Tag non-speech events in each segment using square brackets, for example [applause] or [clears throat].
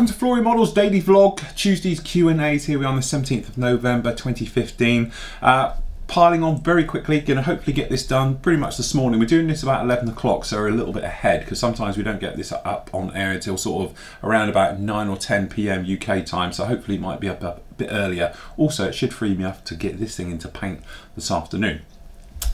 welcome to Flory Models Daily Vlog, Tuesday's Q&A's. Here we are on the 17th of November 2015. Uh, piling on very quickly, going to hopefully get this done pretty much this morning. We're doing this about 11 o'clock, so we're a little bit ahead because sometimes we don't get this up on air until sort of around about 9 or 10 p.m. UK time, so hopefully it might be up a bit earlier. Also, it should free me up to get this thing into paint this afternoon.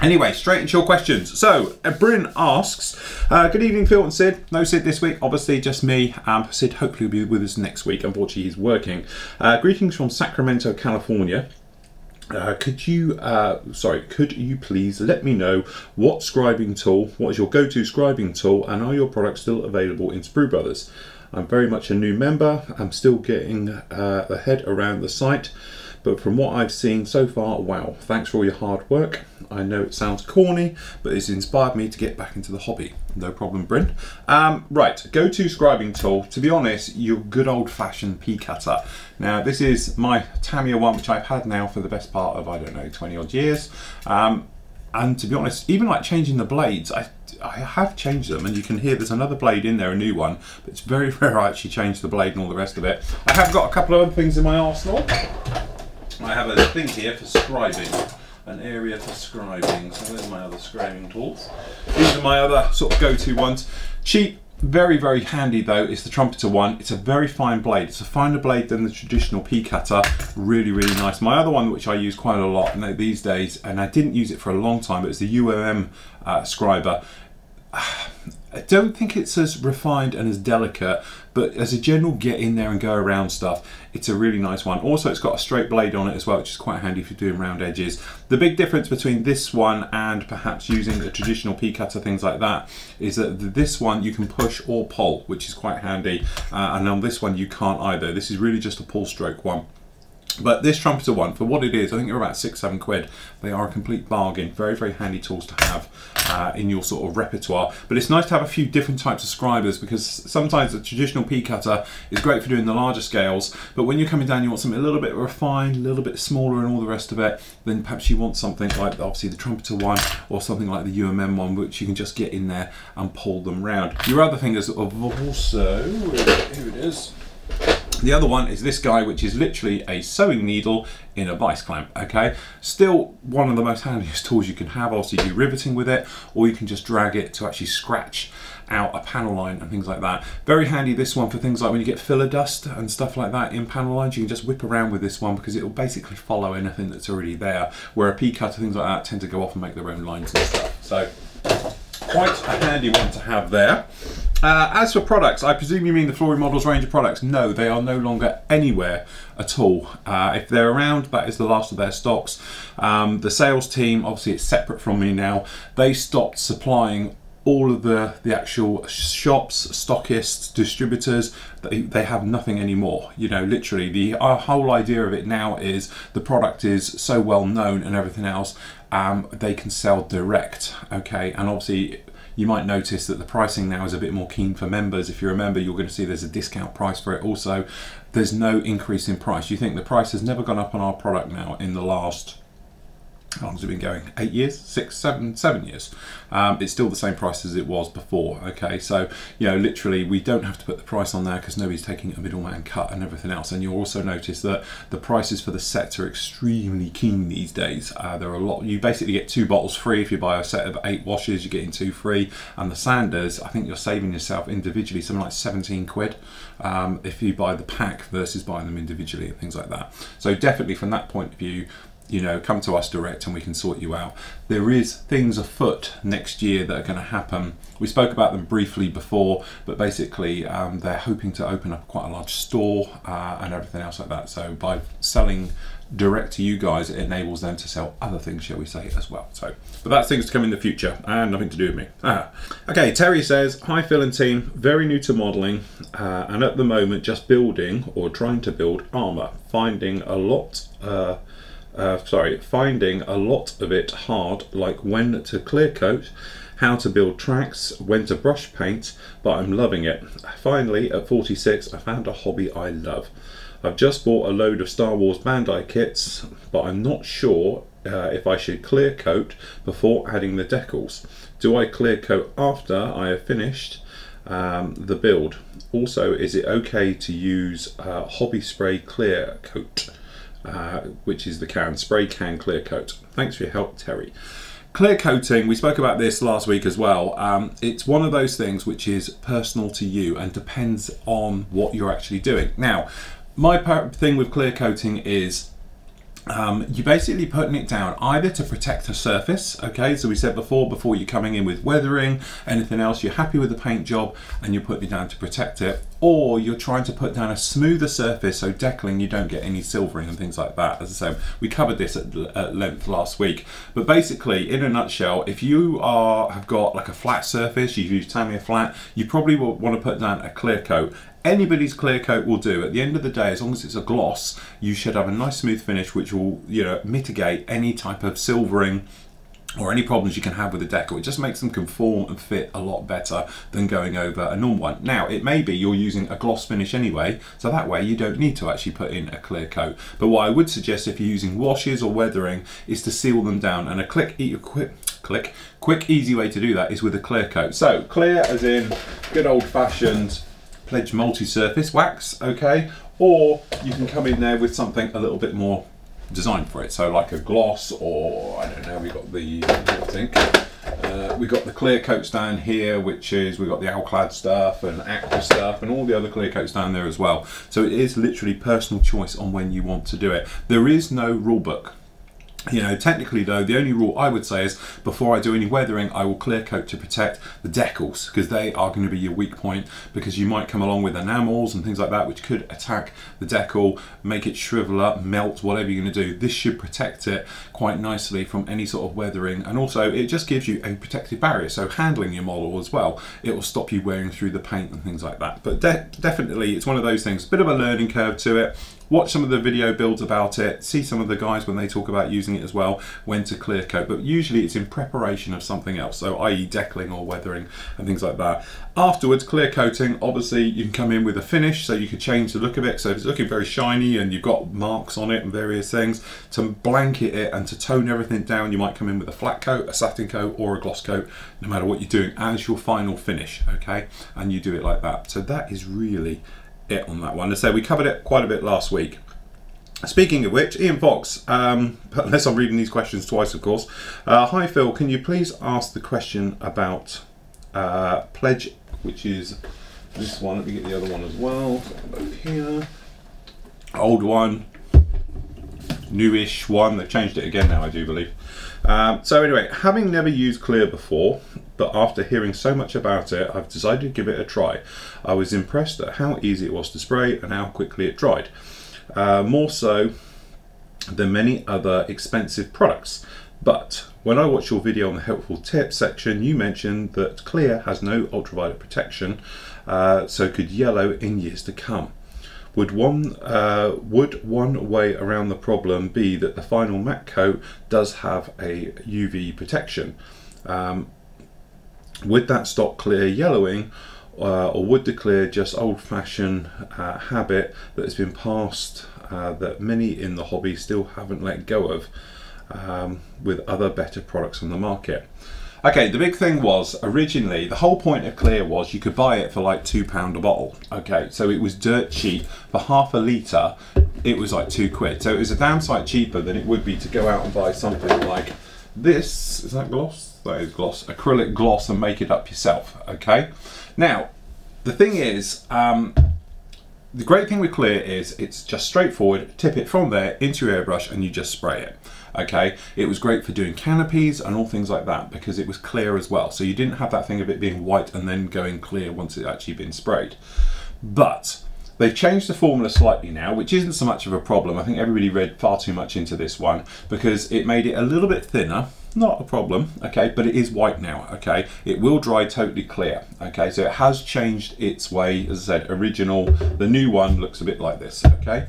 Anyway, straight into your questions. So, uh, Bryn asks, uh, Good evening, Phil and Sid. No Sid this week, obviously just me. Um, Sid hopefully will be with us next week. Unfortunately, he's working. Uh, greetings from Sacramento, California. Uh, could you, uh, sorry, could you please let me know what scribing tool, what is your go-to scribing tool, and are your products still available in Sprue Brothers? I'm very much a new member. I'm still getting uh, the head around the site. But from what I've seen so far, wow, thanks for all your hard work. I know it sounds corny, but it's inspired me to get back into the hobby. No problem, Bryn. Um, right, go-to scribing tool. To be honest, your good old-fashioned P cutter. Now, this is my Tamiya one, which I've had now for the best part of, I don't know, 20 odd years. Um, and to be honest, even like changing the blades, I, I have changed them and you can hear there's another blade in there, a new one, but it's very [laughs] rare I actually change the blade and all the rest of it. I have got a couple of other things in my arsenal. I have a thing here for scribing, an area for scribing. So there's my other scribing tools. These are my other sort of go-to ones. Cheap, very, very handy though, is the Trumpeter one. It's a very fine blade. It's a finer blade than the traditional P cutter. Really, really nice. My other one, which I use quite a lot these days, and I didn't use it for a long time, but it's the UOM uh, scriber. I don't think it's as refined and as delicate, but as a general get in there and go around stuff, it's a really nice one. Also, it's got a straight blade on it as well, which is quite handy for doing round edges. The big difference between this one and perhaps using a traditional P cutter, things like that, is that this one you can push or pull, which is quite handy. Uh, and on this one, you can't either. This is really just a pull stroke one. But this trumpeter one, for what it is, I think they're about six, seven quid. They are a complete bargain. Very, very handy tools to have uh, in your sort of repertoire. But it's nice to have a few different types of scribers because sometimes a traditional P cutter is great for doing the larger scales. But when you're coming down, you want something a little bit refined, a little bit smaller and all the rest of it. Then perhaps you want something like obviously the trumpeter one or something like the UMM one, which you can just get in there and pull them round. Your other thing is also, here it is. The other one is this guy, which is literally a sewing needle in a vice clamp, okay? Still one of the most handiest [laughs] tools you can have. Obviously do riveting with it, or you can just drag it to actually scratch out a panel line and things like that. Very handy this one for things like when you get filler dust and stuff like that in panel lines, you can just whip around with this one because it will basically follow anything that's already there. Where a P cutter, things like that tend to go off and make their own lines and stuff. So quite a handy one to have there. Uh, as for products, I presume you mean the Flory Models range of products. No, they are no longer anywhere at all. Uh, if they're around, that is the last of their stocks. Um, the sales team, obviously it's separate from me now, they stopped supplying all of the, the actual shops, stockists, distributors, they, they have nothing anymore. You know, literally, the whole idea of it now is the product is so well known and everything else, um, they can sell direct, okay? And obviously, you might notice that the pricing now is a bit more keen for members. If you remember, you're going to see there's a discount price for it also. There's no increase in price. You think the price has never gone up on our product now in the last how long has it been going? Eight years, six, seven, seven years. Um, it's still the same price as it was before. Okay, so you know, literally, we don't have to put the price on there because nobody's taking a middleman cut and everything else. And you'll also notice that the prices for the sets are extremely keen these days. Uh, there are a lot. You basically get two bottles free if you buy a set of eight washes. You're getting two free. And the sanders, I think you're saving yourself individually something like 17 quid um, if you buy the pack versus buying them individually and things like that. So definitely from that point of view you know, come to us direct and we can sort you out. There is things afoot next year that are going to happen. We spoke about them briefly before, but basically um, they're hoping to open up quite a large store uh, and everything else like that. So by selling direct to you guys, it enables them to sell other things, shall we say, as well. So, but that's things to come in the future and nothing to do with me. Ah. Okay, Terry says, Hi Phil and team, very new to modelling uh, and at the moment just building or trying to build armour, finding a lot uh, uh, sorry, finding a lot of it hard, like when to clear coat, how to build tracks, when to brush paint, but I'm loving it. Finally, at 46, I found a hobby I love. I've just bought a load of Star Wars Bandai kits, but I'm not sure uh, if I should clear coat before adding the decals. Do I clear coat after I have finished um, the build. Also, is it okay to use uh, Hobby Spray Clear Coat, uh, which is the can, spray can clear coat? Thanks for your help, Terry. Clear coating, we spoke about this last week as well. Um, it's one of those things which is personal to you and depends on what you're actually doing. Now, my thing with clear coating is um, you're basically putting it down either to protect a surface, okay, so we said before, before you're coming in with weathering, anything else, you're happy with the paint job and you're putting it down to protect it, or you're trying to put down a smoother surface so decaling you don't get any silvering and things like that. As I say, we covered this at, at length last week, but basically, in a nutshell, if you are have got like a flat surface, you've used Tamiya flat, you probably will want to put down a clear coat anybody's clear coat will do. At the end of the day, as long as it's a gloss, you should have a nice smooth finish which will you know mitigate any type of silvering or any problems you can have with the decal. It just makes them conform and fit a lot better than going over a normal one. Now, it may be you're using a gloss finish anyway, so that way you don't need to actually put in a clear coat. But what I would suggest if you're using washes or weathering is to seal them down and a click, quick, click, quick, easy way to do that is with a clear coat. So clear as in good old fashioned Pledge multi-surface wax, okay? Or you can come in there with something a little bit more designed for it. So like a gloss or, I don't know, we got the, I think, uh, we got the clear coats down here, which is, we've got the Alclad stuff and Aqua stuff and all the other clear coats down there as well. So it is literally personal choice on when you want to do it. There is no rule book you know, technically though, the only rule I would say is before I do any weathering, I will clear coat to protect the decals because they are going to be your weak point because you might come along with enamels and things like that which could attack the decal, make it shrivel up, melt, whatever you're going to do. This should protect it quite nicely from any sort of weathering and also it just gives you a protective barrier. So handling your model as well, it will stop you wearing through the paint and things like that. But de definitely it's one of those things, a bit of a learning curve to it watch some of the video builds about it, see some of the guys when they talk about using it as well, when to clear coat, but usually it's in preparation of something else, so i.e. deckling or weathering and things like that. Afterwards, clear coating, obviously you can come in with a finish, so you could change the look of it, so if it's looking very shiny and you've got marks on it and various things, to blanket it and to tone everything down, you might come in with a flat coat, a satin coat, or a gloss coat, no matter what you're doing, as your final finish, okay? And you do it like that. So that is really it on that one. As I say, we covered it quite a bit last week. Speaking of which, Ian Fox, um, [laughs] unless I'm reading these questions twice, of course. Uh, hi Phil, can you please ask the question about uh, pledge, which is this one. Let me get the other one as well. Here, old one, newish one. They've changed it again now, I do believe. Um, so anyway, having never used Klear before, but after hearing so much about it, I've decided to give it a try. I was impressed at how easy it was to spray and how quickly it dried. Uh, more so than many other expensive products. But when I watched your video on the helpful tips section, you mentioned that Klear has no ultraviolet protection, uh, so could yellow in years to come. Would one uh, would one way around the problem be that the final matte coat does have a UV protection? Um, would that stop Klear yellowing uh, or would the Klear just old-fashioned uh, habit that has been passed uh, that many in the hobby still haven't let go of um, with other better products on the market? Okay, the big thing was originally the whole point of Klear was you could buy it for like two pound a bottle. Okay, so it was dirt cheap for half a litre. It was like two quid, so it was a damn sight cheaper than it would be to go out and buy something like this. Is that gloss? that is gloss, acrylic gloss and make it up yourself, okay? Now, the thing is, um, the great thing with Klear is it's just straightforward, tip it from there into your airbrush and you just spray it. Okay, it was great for doing canopies and all things like that because it was clear as well. So you didn't have that thing of it being white and then going clear once it actually been sprayed. But They've changed the formula slightly now, which isn't so much of a problem. I think everybody read far too much into this one because it made it a little bit thinner. Not a problem, okay, but it is white now, okay? It will dry totally clear, okay? So it has changed its way, as I said, original. The new one looks a bit like this, okay?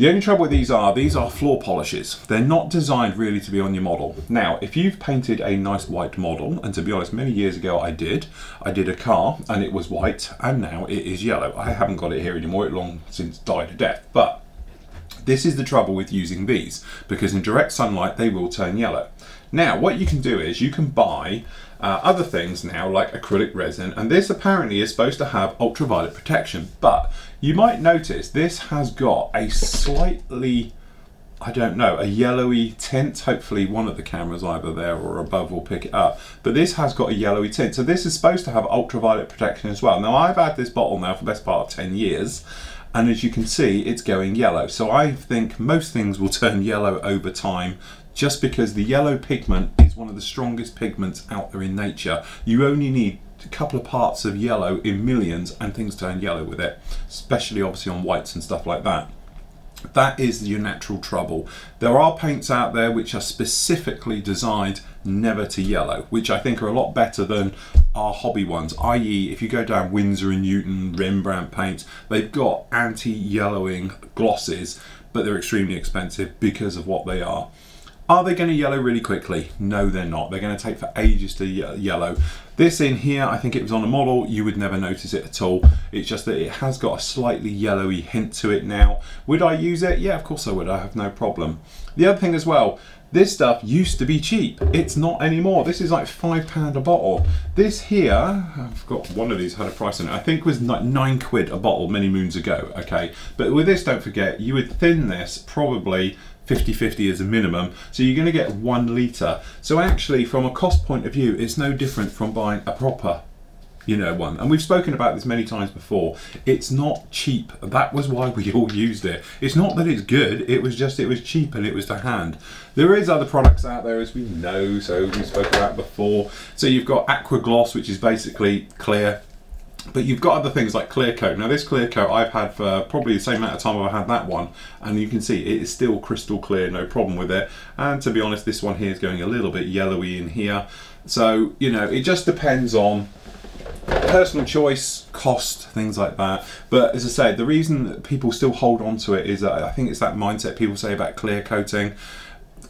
The only trouble with these are, these are floor polishes. They're not designed really to be on your model. Now, if you've painted a nice white model, and to be honest, many years ago I did, I did a car and it was white and now it is yellow. I haven't got it here anymore, it long since died a death, but this is the trouble with using these because in direct sunlight they will turn yellow. Now, what you can do is you can buy uh, other things now like acrylic resin and this apparently is supposed to have ultraviolet protection but you might notice this has got a slightly I don't know, a yellowy tint. Hopefully one of the cameras either there or above will pick it up. But this has got a yellowy tint. So this is supposed to have ultraviolet protection as well. Now I've had this bottle now for the best part of 10 years. And as you can see, it's going yellow. So I think most things will turn yellow over time just because the yellow pigment is one of the strongest pigments out there in nature. You only need a couple of parts of yellow in millions and things turn yellow with it, especially obviously on whites and stuff like that. That is your natural trouble. There are paints out there which are specifically designed never to yellow, which I think are a lot better than our hobby ones, i.e. if you go down Winsor and Newton, Rembrandt paints, they've got anti-yellowing glosses, but they're extremely expensive because of what they are. Are they going to yellow really quickly? No, they're not. They're going to take for ages to yellow. This in here, I think it was on a model, you would never notice it at all. It's just that it has got a slightly yellowy hint to it now. Would I use it? Yeah, of course I would. I have no problem. The other thing as well, this stuff used to be cheap. It's not anymore. This is like five pound a bottle. This here, I've got one of these had a price on it. I think was like nine quid a bottle many moons ago. Okay, but with this, don't forget, you would thin this probably 50-50 as a minimum. So you're going to get one litre. So actually, from a cost point of view, it's no different from buying a proper you know one. And we've spoken about this many times before. It's not cheap. That was why we [laughs] all used it. It's not that it's good. It was just it was cheap and it was to hand. There is other products out there as we know. So we spoke about before. So you've got aqua gloss which is basically clear but you've got other things like clear coat. Now this clear coat I've had for probably the same amount of time I've had that one and you can see it is still crystal clear, no problem with it. And to be honest this one here is going a little bit yellowy in here. So you know it just depends on personal choice, cost, things like that. But as I say, the reason that people still hold on to it is that I think it's that mindset people say about clear coating.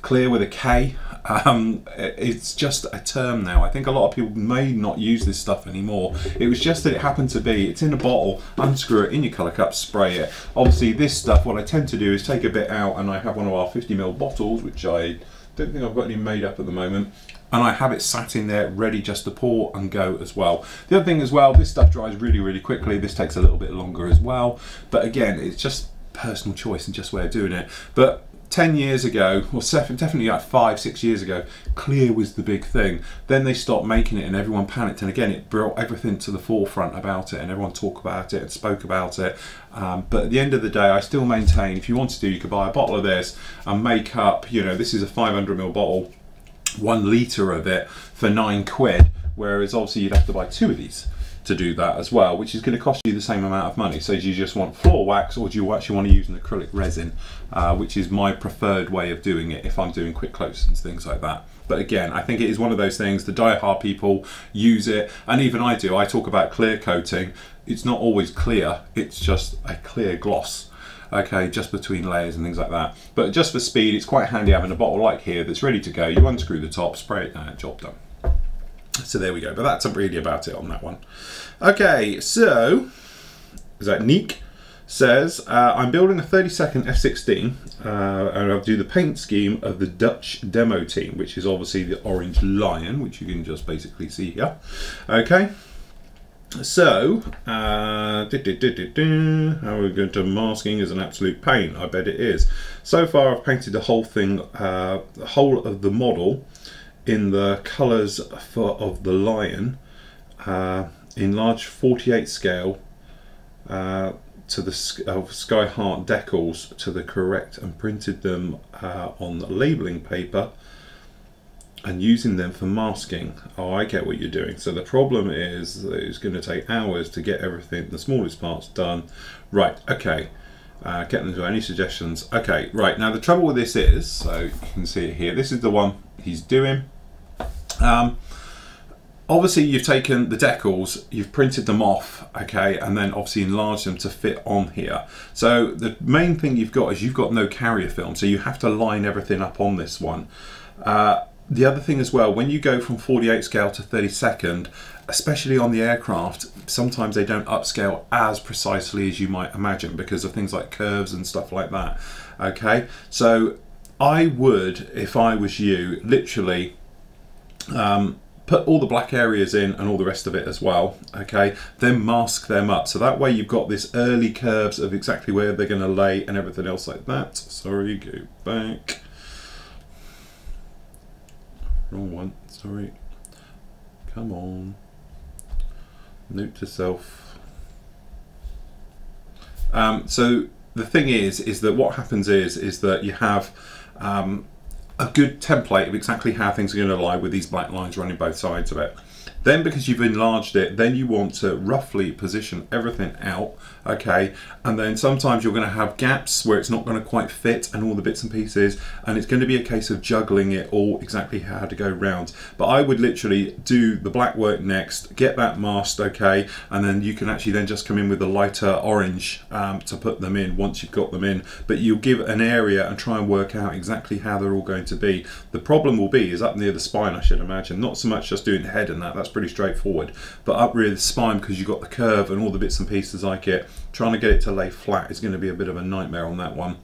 Klear with a K. Um, it's just a term now. I think a lot of people may not use this stuff anymore. It was just that it happened to be, it's in a bottle, unscrew it in your colour cup, spray it. Obviously this stuff, what I tend to do is take a bit out and I have one of our 50ml bottles, which I don't think I've got any made up at the moment and I have it sat in there ready just to pour and go as well. The other thing as well, this stuff dries really, really quickly. This takes a little bit longer as well. But again, it's just personal choice and just way of doing it. But 10 years ago, or definitely like five, six years ago, Klear was the big thing. Then they stopped making it and everyone panicked. And again, it brought everything to the forefront about it and everyone talked about it and spoke about it. Um, but at the end of the day, I still maintain if you want to do, you could buy a bottle of this and make up, you know, this is a 500ml bottle, one litre of it for nine quid. Whereas obviously you'd have to buy two of these to do that as well, which is going to cost you the same amount of money. So do you just want floor wax or do you actually want to use an acrylic resin, uh, which is my preferred way of doing it if I'm doing quick close and things like that. But again, I think it is one of those things, the die-hard people use it, and even I do. I talk about clear coating. It's not always clear, it's just a clear gloss okay, just between layers and things like that. But just for speed, it's quite handy having a bottle like here that's ready to go. You unscrew the top, spray it job done. So there we go, but that's really about it on that one. Okay, so, is that Neek? Says, uh, I'm building a 30 second F16 uh, and I'll do the paint scheme of the Dutch demo team, which is obviously the orange lion, which you can just basically see here. Okay, so, uh, how are we going to masking is an absolute pain, I bet it is. So far I've painted the whole thing, uh, the whole of the model in the colours for, of the lion uh, in large 48 scale uh, to the of Syhart decals to the correct and printed them uh, on the labelling paper and using them for masking. Oh, I get what you're doing. So the problem is it's going to take hours to get everything, the smallest parts done. Right, okay. Uh, get them to any suggestions. Okay, right, now the trouble with this is, so you can see it here, this is the one he's doing. Um, obviously you've taken the decals, you've printed them off, okay, and then obviously enlarged them to fit on here. So the main thing you've got is you've got no carrier film, so you have to line everything up on this one. Uh, the other thing as well, when you go from 48 scale to 32nd, especially on the aircraft, sometimes they don't upscale as precisely as you might imagine because of things like curves and stuff like that. Okay, so I would, if I was you, literally um, put all the black areas in and all the rest of it as well okay? Then mask them up. So that way you've got this early curves of exactly where they're going to lay and everything else like that. Sorry go back. Wrong one sorry. Come on. Note to self. Um, so the thing is is that what happens is is that you have um, a good template of exactly how things are going to lie with these black lines running both sides of it. Then because you've enlarged it, then you want to roughly position everything out, okay? And then sometimes you're going to have gaps where it's not going to quite fit and all the bits and pieces, and it's going to be a case of juggling it all exactly how to go round. But I would literally do the black work next, get that masked, okay? And then you can actually then just come in with a lighter orange um, to put them in once you've got them in. But you'll give an area and try and work out exactly how they're all going to be. The problem will be is up near the spine, I should imagine. Not so much just doing the head and that, that's pretty straightforward. But up really the spine, because you've got the curve and all the bits and pieces like it, trying to get it to lay flat is going to be a bit of a nightmare on that one.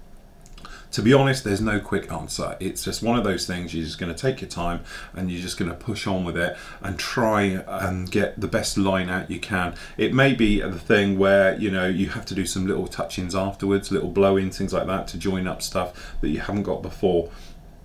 To be honest, there's no quick answer. It's just one of those things you're just going to take your time and you're just going to push on with it and try and get the best line out you can. It may be the thing where, you know, you have to do some little touch-ins afterwards, little blow-ins, things like that to join up stuff that you haven't got before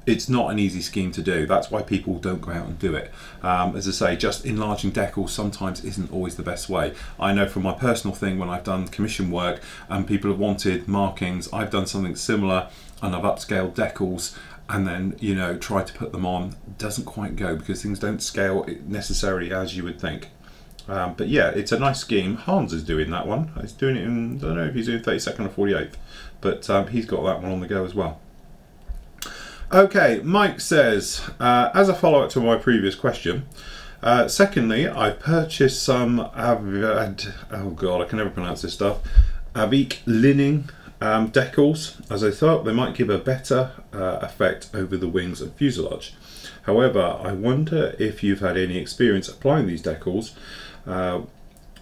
it's not an easy scheme to do. That's why people don't go out and do it. Um, as I say, just enlarging decals sometimes isn't always the best way. I know from my personal thing when I've done commission work and people have wanted markings, I've done something similar and I've upscaled decals and then you know try to put them on. doesn't quite go because things don't scale necessarily as you would think. Um, but yeah, it's a nice scheme. Hans is doing that one. He's doing it in, I don't know if he's doing 32nd or 48th, but um, he's got that one on the go as well. Okay, Mike says, uh, as a follow up to my previous question, uh, secondly, I purchased some oh god, I can never pronounce this stuff, Avic linen um, decals, as I thought they might give a better uh, effect over the wings and fuselage. However, I wonder if you've had any experience applying these decals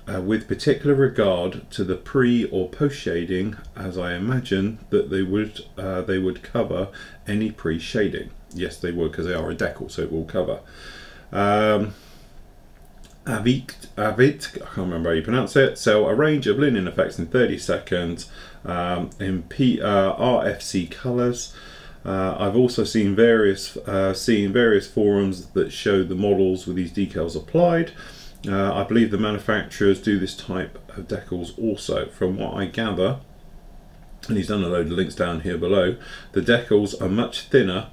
uh, with particular regard to the pre or post shading as I imagine that they would uh, they would cover any pre shading yes they would because they are a decal so it will cover um, Avit, Avit, I can't remember how you pronounce it. So a range of linen effects in 30 seconds um, in P, uh, RFC colours. Uh, I've also seen various uh, seen various forums that show the models with these decals applied. Uh, I believe the manufacturers do this type of decals also. From what I gather, and he's done a load of links down here below, the decals are much thinner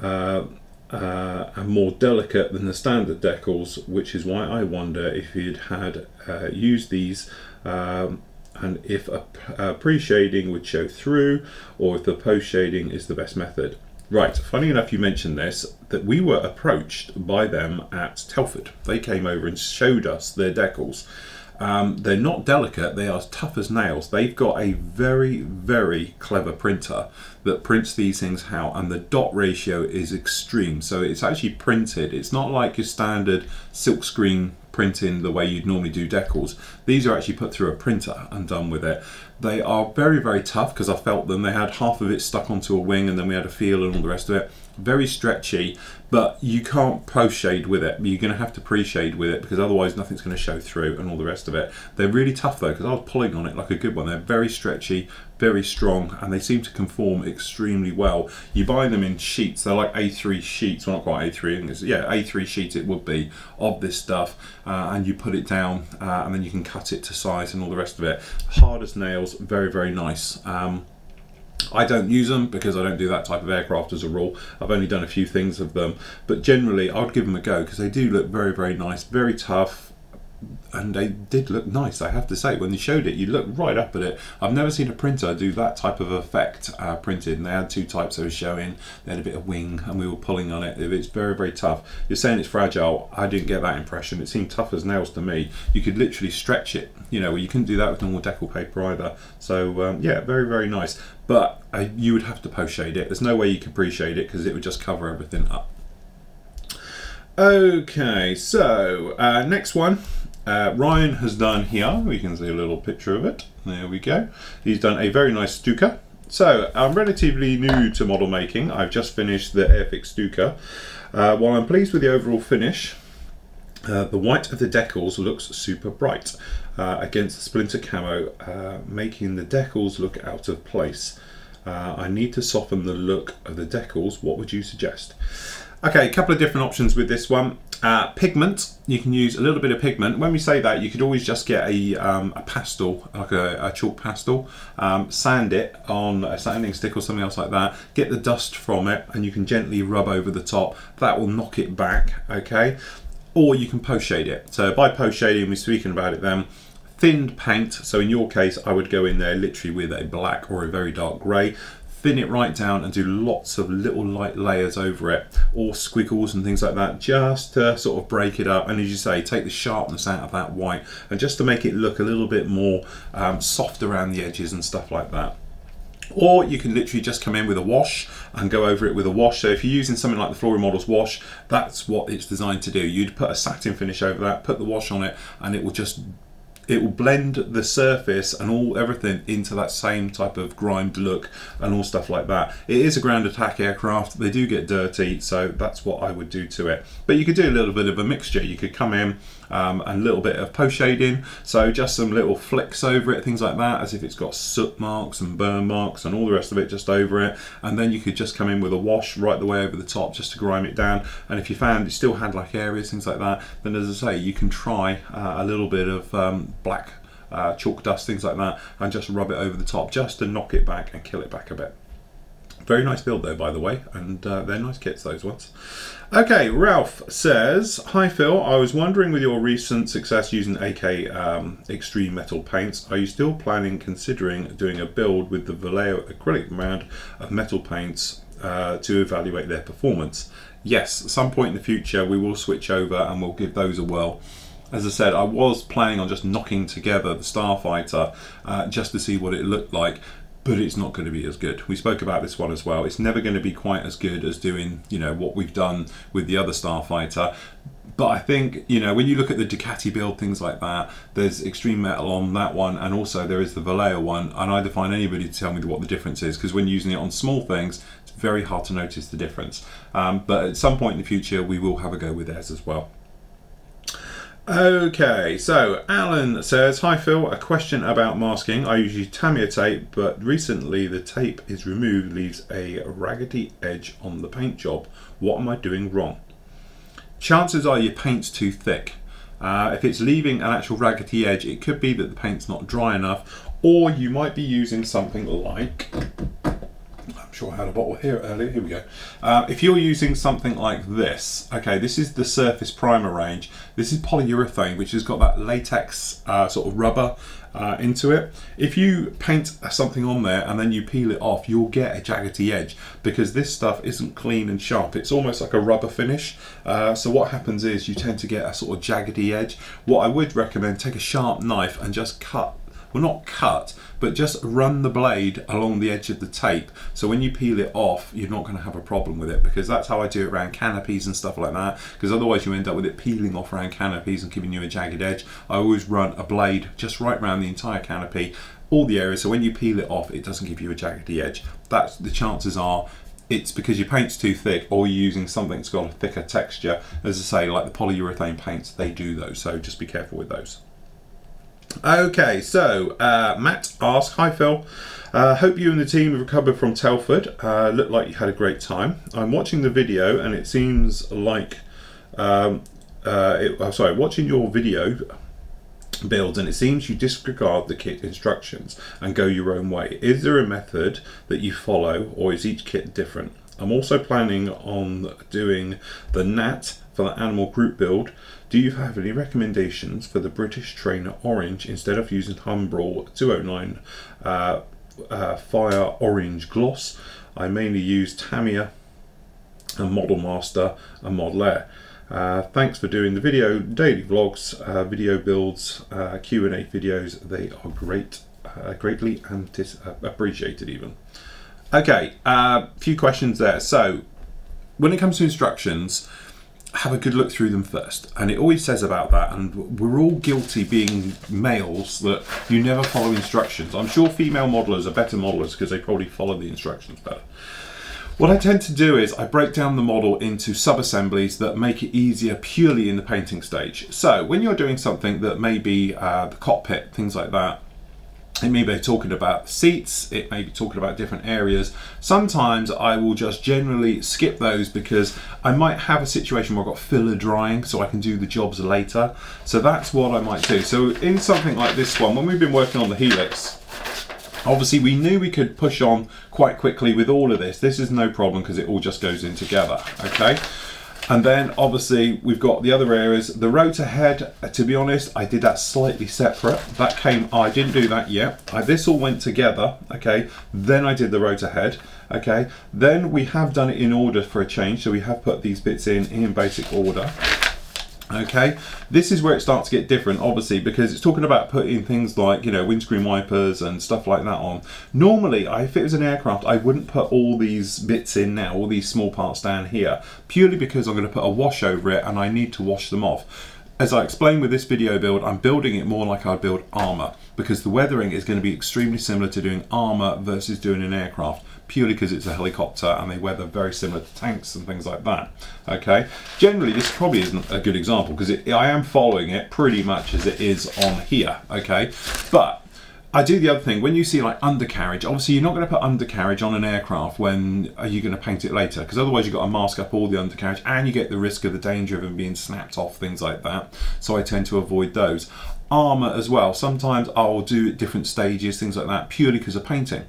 uh, uh, and more delicate than the standard decals, which is why I wonder if you'd had uh, used these um, and if a, a pre-shading would show through or if the post-shading is the best method. Right, funny enough you mentioned this, that we were approached by them at Telford. They came over and showed us their decals. Um, they're not delicate, they are as tough as nails. They've got a very, very clever printer that prints these things out and the dot ratio is extreme. So it's actually printed. It's not like your standard silkscreen printing the way you'd normally do decals. These are actually put through a printer and done with it. They are very, very tough because I felt them. They had half of it stuck onto a wing and then we had a feel and all the rest of it. Very stretchy, but you can't post shade with it. You're going to have to pre-shade with it because otherwise nothing's going to show through and all the rest of it. They're really tough though because I was pulling on it like a good one. They're very stretchy, very strong, and they seem to conform extremely well. You buy them in sheets. They're like A3 sheets. Well, not quite A3. yeah, A3 sheets it would be of this stuff, uh, and you put it down, uh, and then you can cut it to size and all the rest of it. Hard as nails. Very, very nice. Um, I don't use them because I don't do that type of aircraft as a rule. I've only done a few things of them, but generally I'd give them a go because they do look very, very nice, very tough, and they did look nice, I have to say. When they showed it, you look right up at it. I've never seen a printer do that type of effect uh, printed, and they had two types they were showing. They had a bit of wing, and we were pulling on it. It's very, very tough. You're saying it's fragile. I didn't get that impression. It seemed tough as nails to me. You could literally stretch it. You know, you couldn't do that with normal decal paper either. So um, yeah, very, very nice. But uh, you would have to post shade it. There's no way you could pre-shade it because it would just cover everything up. Okay, so uh, next one uh, Ryan has done here, we can see a little picture of it. There we go. He's done a very nice Stuka. So I'm relatively new to model making. I've just finished the Airfix Stuka. Uh, while I'm pleased with the overall finish, uh, the white of the decals looks super bright uh, against the splinter camo, uh, making the decals look out of place. Uh, I need to soften the look of the decals. What would you suggest? Okay, a couple of different options with this one. Uh, pigment, you can use a little bit of pigment. When we say that, you could always just get a, um, a pastel, like a, a chalk pastel, um, sand it on a sanding stick or something else like that, get the dust from it, and you can gently rub over the top. That will knock it back, okay? Or you can post shade it. So by post shading, we're speaking about it then, thinned paint, so in your case, I would go in there literally with a black or a very dark grey, thin it right down and do lots of little light layers over it or squiggles and things like that just to sort of break it up and as you say take the sharpness out of that white and just to make it look a little bit more um, soft around the edges and stuff like that or you can literally just come in with a wash and go over it with a wash. So if you're using something like the Flory Models wash, that's what it's designed to do. You'd put a satin finish over that, put the wash on it, and it will just it will blend the surface and all everything into that same type of grimed look and all stuff like that. It is a ground attack aircraft. They do get dirty, so that's what I would do to it. But you could do a little bit of a mixture. You could come in um, a little bit of post shading, so just some little flicks over it, things like that, as if it's got soot marks and burn marks and all the rest of it just over it. And then you could just come in with a wash right the way over the top just to grime it down. And if you found it still had like areas, things like that, then as I say, you can try uh, a little bit of um, black uh, chalk dust, things like that, and just rub it over the top just to knock it back and kill it back a bit. Very nice build though, by the way, and uh, they're nice kits, those ones. Okay, Ralph says, Hi Phil, I was wondering with your recent success using AK um, Extreme Metal paints, are you still planning, considering doing a build with the Vallejo acrylic brand of metal paints uh, to evaluate their performance? Yes, at some point in the future we will switch over and we'll give those a whirl as I said, I was planning on just knocking together the Starfighter uh, just to see what it looked like, but it's not going to be as good. We spoke about this one as well. It's never going to be quite as good as doing, you know, what we've done with the other Starfighter. But I think, you know, when you look at the Ducati build, things like that, there's extreme metal on that one, and also there is the Vallejo one, and I define anybody to tell me what the difference is, because when using it on small things, it's very hard to notice the difference. Um, but at some point in the future, we will have a go with theirs as well. Okay, so Alan says, Hi Phil, a question about masking. I usually Tamiya tape, but recently the tape is removed, leaves a raggedy edge on the paint job. What am I doing wrong? Chances are your paint's too thick. Uh, if it's leaving an actual raggedy edge, it could be that the paint's not dry enough, or you might be using something like sure I had a bottle here earlier. Here we go. Uh, if you're using something like this, okay, this is the Surface Primer range. This is polyurethane, which has got that latex uh, sort of rubber uh, into it. If you paint something on there and then you peel it off, you'll get a jaggedy edge because this stuff isn't clean and sharp. It's almost like a rubber finish. Uh, so what happens is you tend to get a sort of jaggedy edge. What I would recommend, take a sharp knife and just cut well not cut, but just run the blade along the edge of the tape. So when you peel it off, you're not going to have a problem with it because that's how I do it around canopies and stuff like that. Because otherwise you end up with it peeling off around canopies and giving you a jagged edge. I always run a blade just right around the entire canopy, all the areas. So when you peel it off, it doesn't give you a jaggedy edge. That's the chances are it's because your paint's too thick or you're using something that's got a thicker texture. As I say, like the polyurethane paints, they do those. So just be careful with those. Okay, so uh, Matt asks, Hi Phil, uh, hope you and the team have recovered from Telford. Uh, looked like you had a great time. I'm watching the video and it seems like, um, uh, it, I'm sorry, watching your video builds and it seems you disregard the kit instructions and go your own way. Is there a method that you follow or is each kit different? I'm also planning on doing the Gnat for the animal group build do you have any recommendations for the British Trainer Orange instead of using Humbrol 209 uh, uh, Fire Orange Gloss? I mainly use Tamiya and Model Master and Model Air. Uh, thanks for doing the video daily vlogs, uh, video builds, uh, Q&A videos. They are great, uh, greatly appreciated even. Okay, a few questions there. So, when it comes to instructions, have a good look through them first. And it always says about that, and we're all guilty being males that you never follow instructions. I'm sure female modelers are better modelers because they probably follow the instructions better. What I tend to do is I break down the model into sub-assemblies that make it easier purely in the painting stage. So when you're doing something that may be uh, the cockpit, things like that, it may be talking about seats, it may be talking about different areas. Sometimes I will just generally skip those because I might have a situation where I've got filler drying so I can do the jobs later. So that's what I might do. So in something like this one, when we've been working on the Helix, Obviously we knew we could push on quite quickly with all of this. This is no problem because it all just goes in together, okay? And then obviously we've got the other areas. The rotor head, uh, to be honest, I did that slightly separate. That came, I didn't do that yet. I, this all went together, okay? Then I did the rotor head, okay? Then we have done it in order for a change. So we have put these bits in in basic order okay? This is where it starts to get different obviously because it's talking about putting things like you know windscreen wipers and stuff like that on. Normally if it was an aircraft I wouldn't put all these bits in now all these small parts down here purely because I'm going to put a wash over it and I need to wash them off. As I explained with this video build, I'm building it more like I'd build armour because the weathering is going to be extremely similar to doing armour versus doing an aircraft purely because it's a helicopter and they weather very similar to tanks and things like that. Okay, generally this probably isn't a good example because I am following it pretty much as it is on here. Okay, but I do the other thing when you see like undercarriage. Obviously, you're not going to put undercarriage on an aircraft when uh, are you going to paint it later? Because otherwise, you've got to mask up all the undercarriage, and you get the risk of the danger of them being snapped off, things like that. So I tend to avoid those. Armor as well. Sometimes I'll do different stages, things like that, purely because of painting.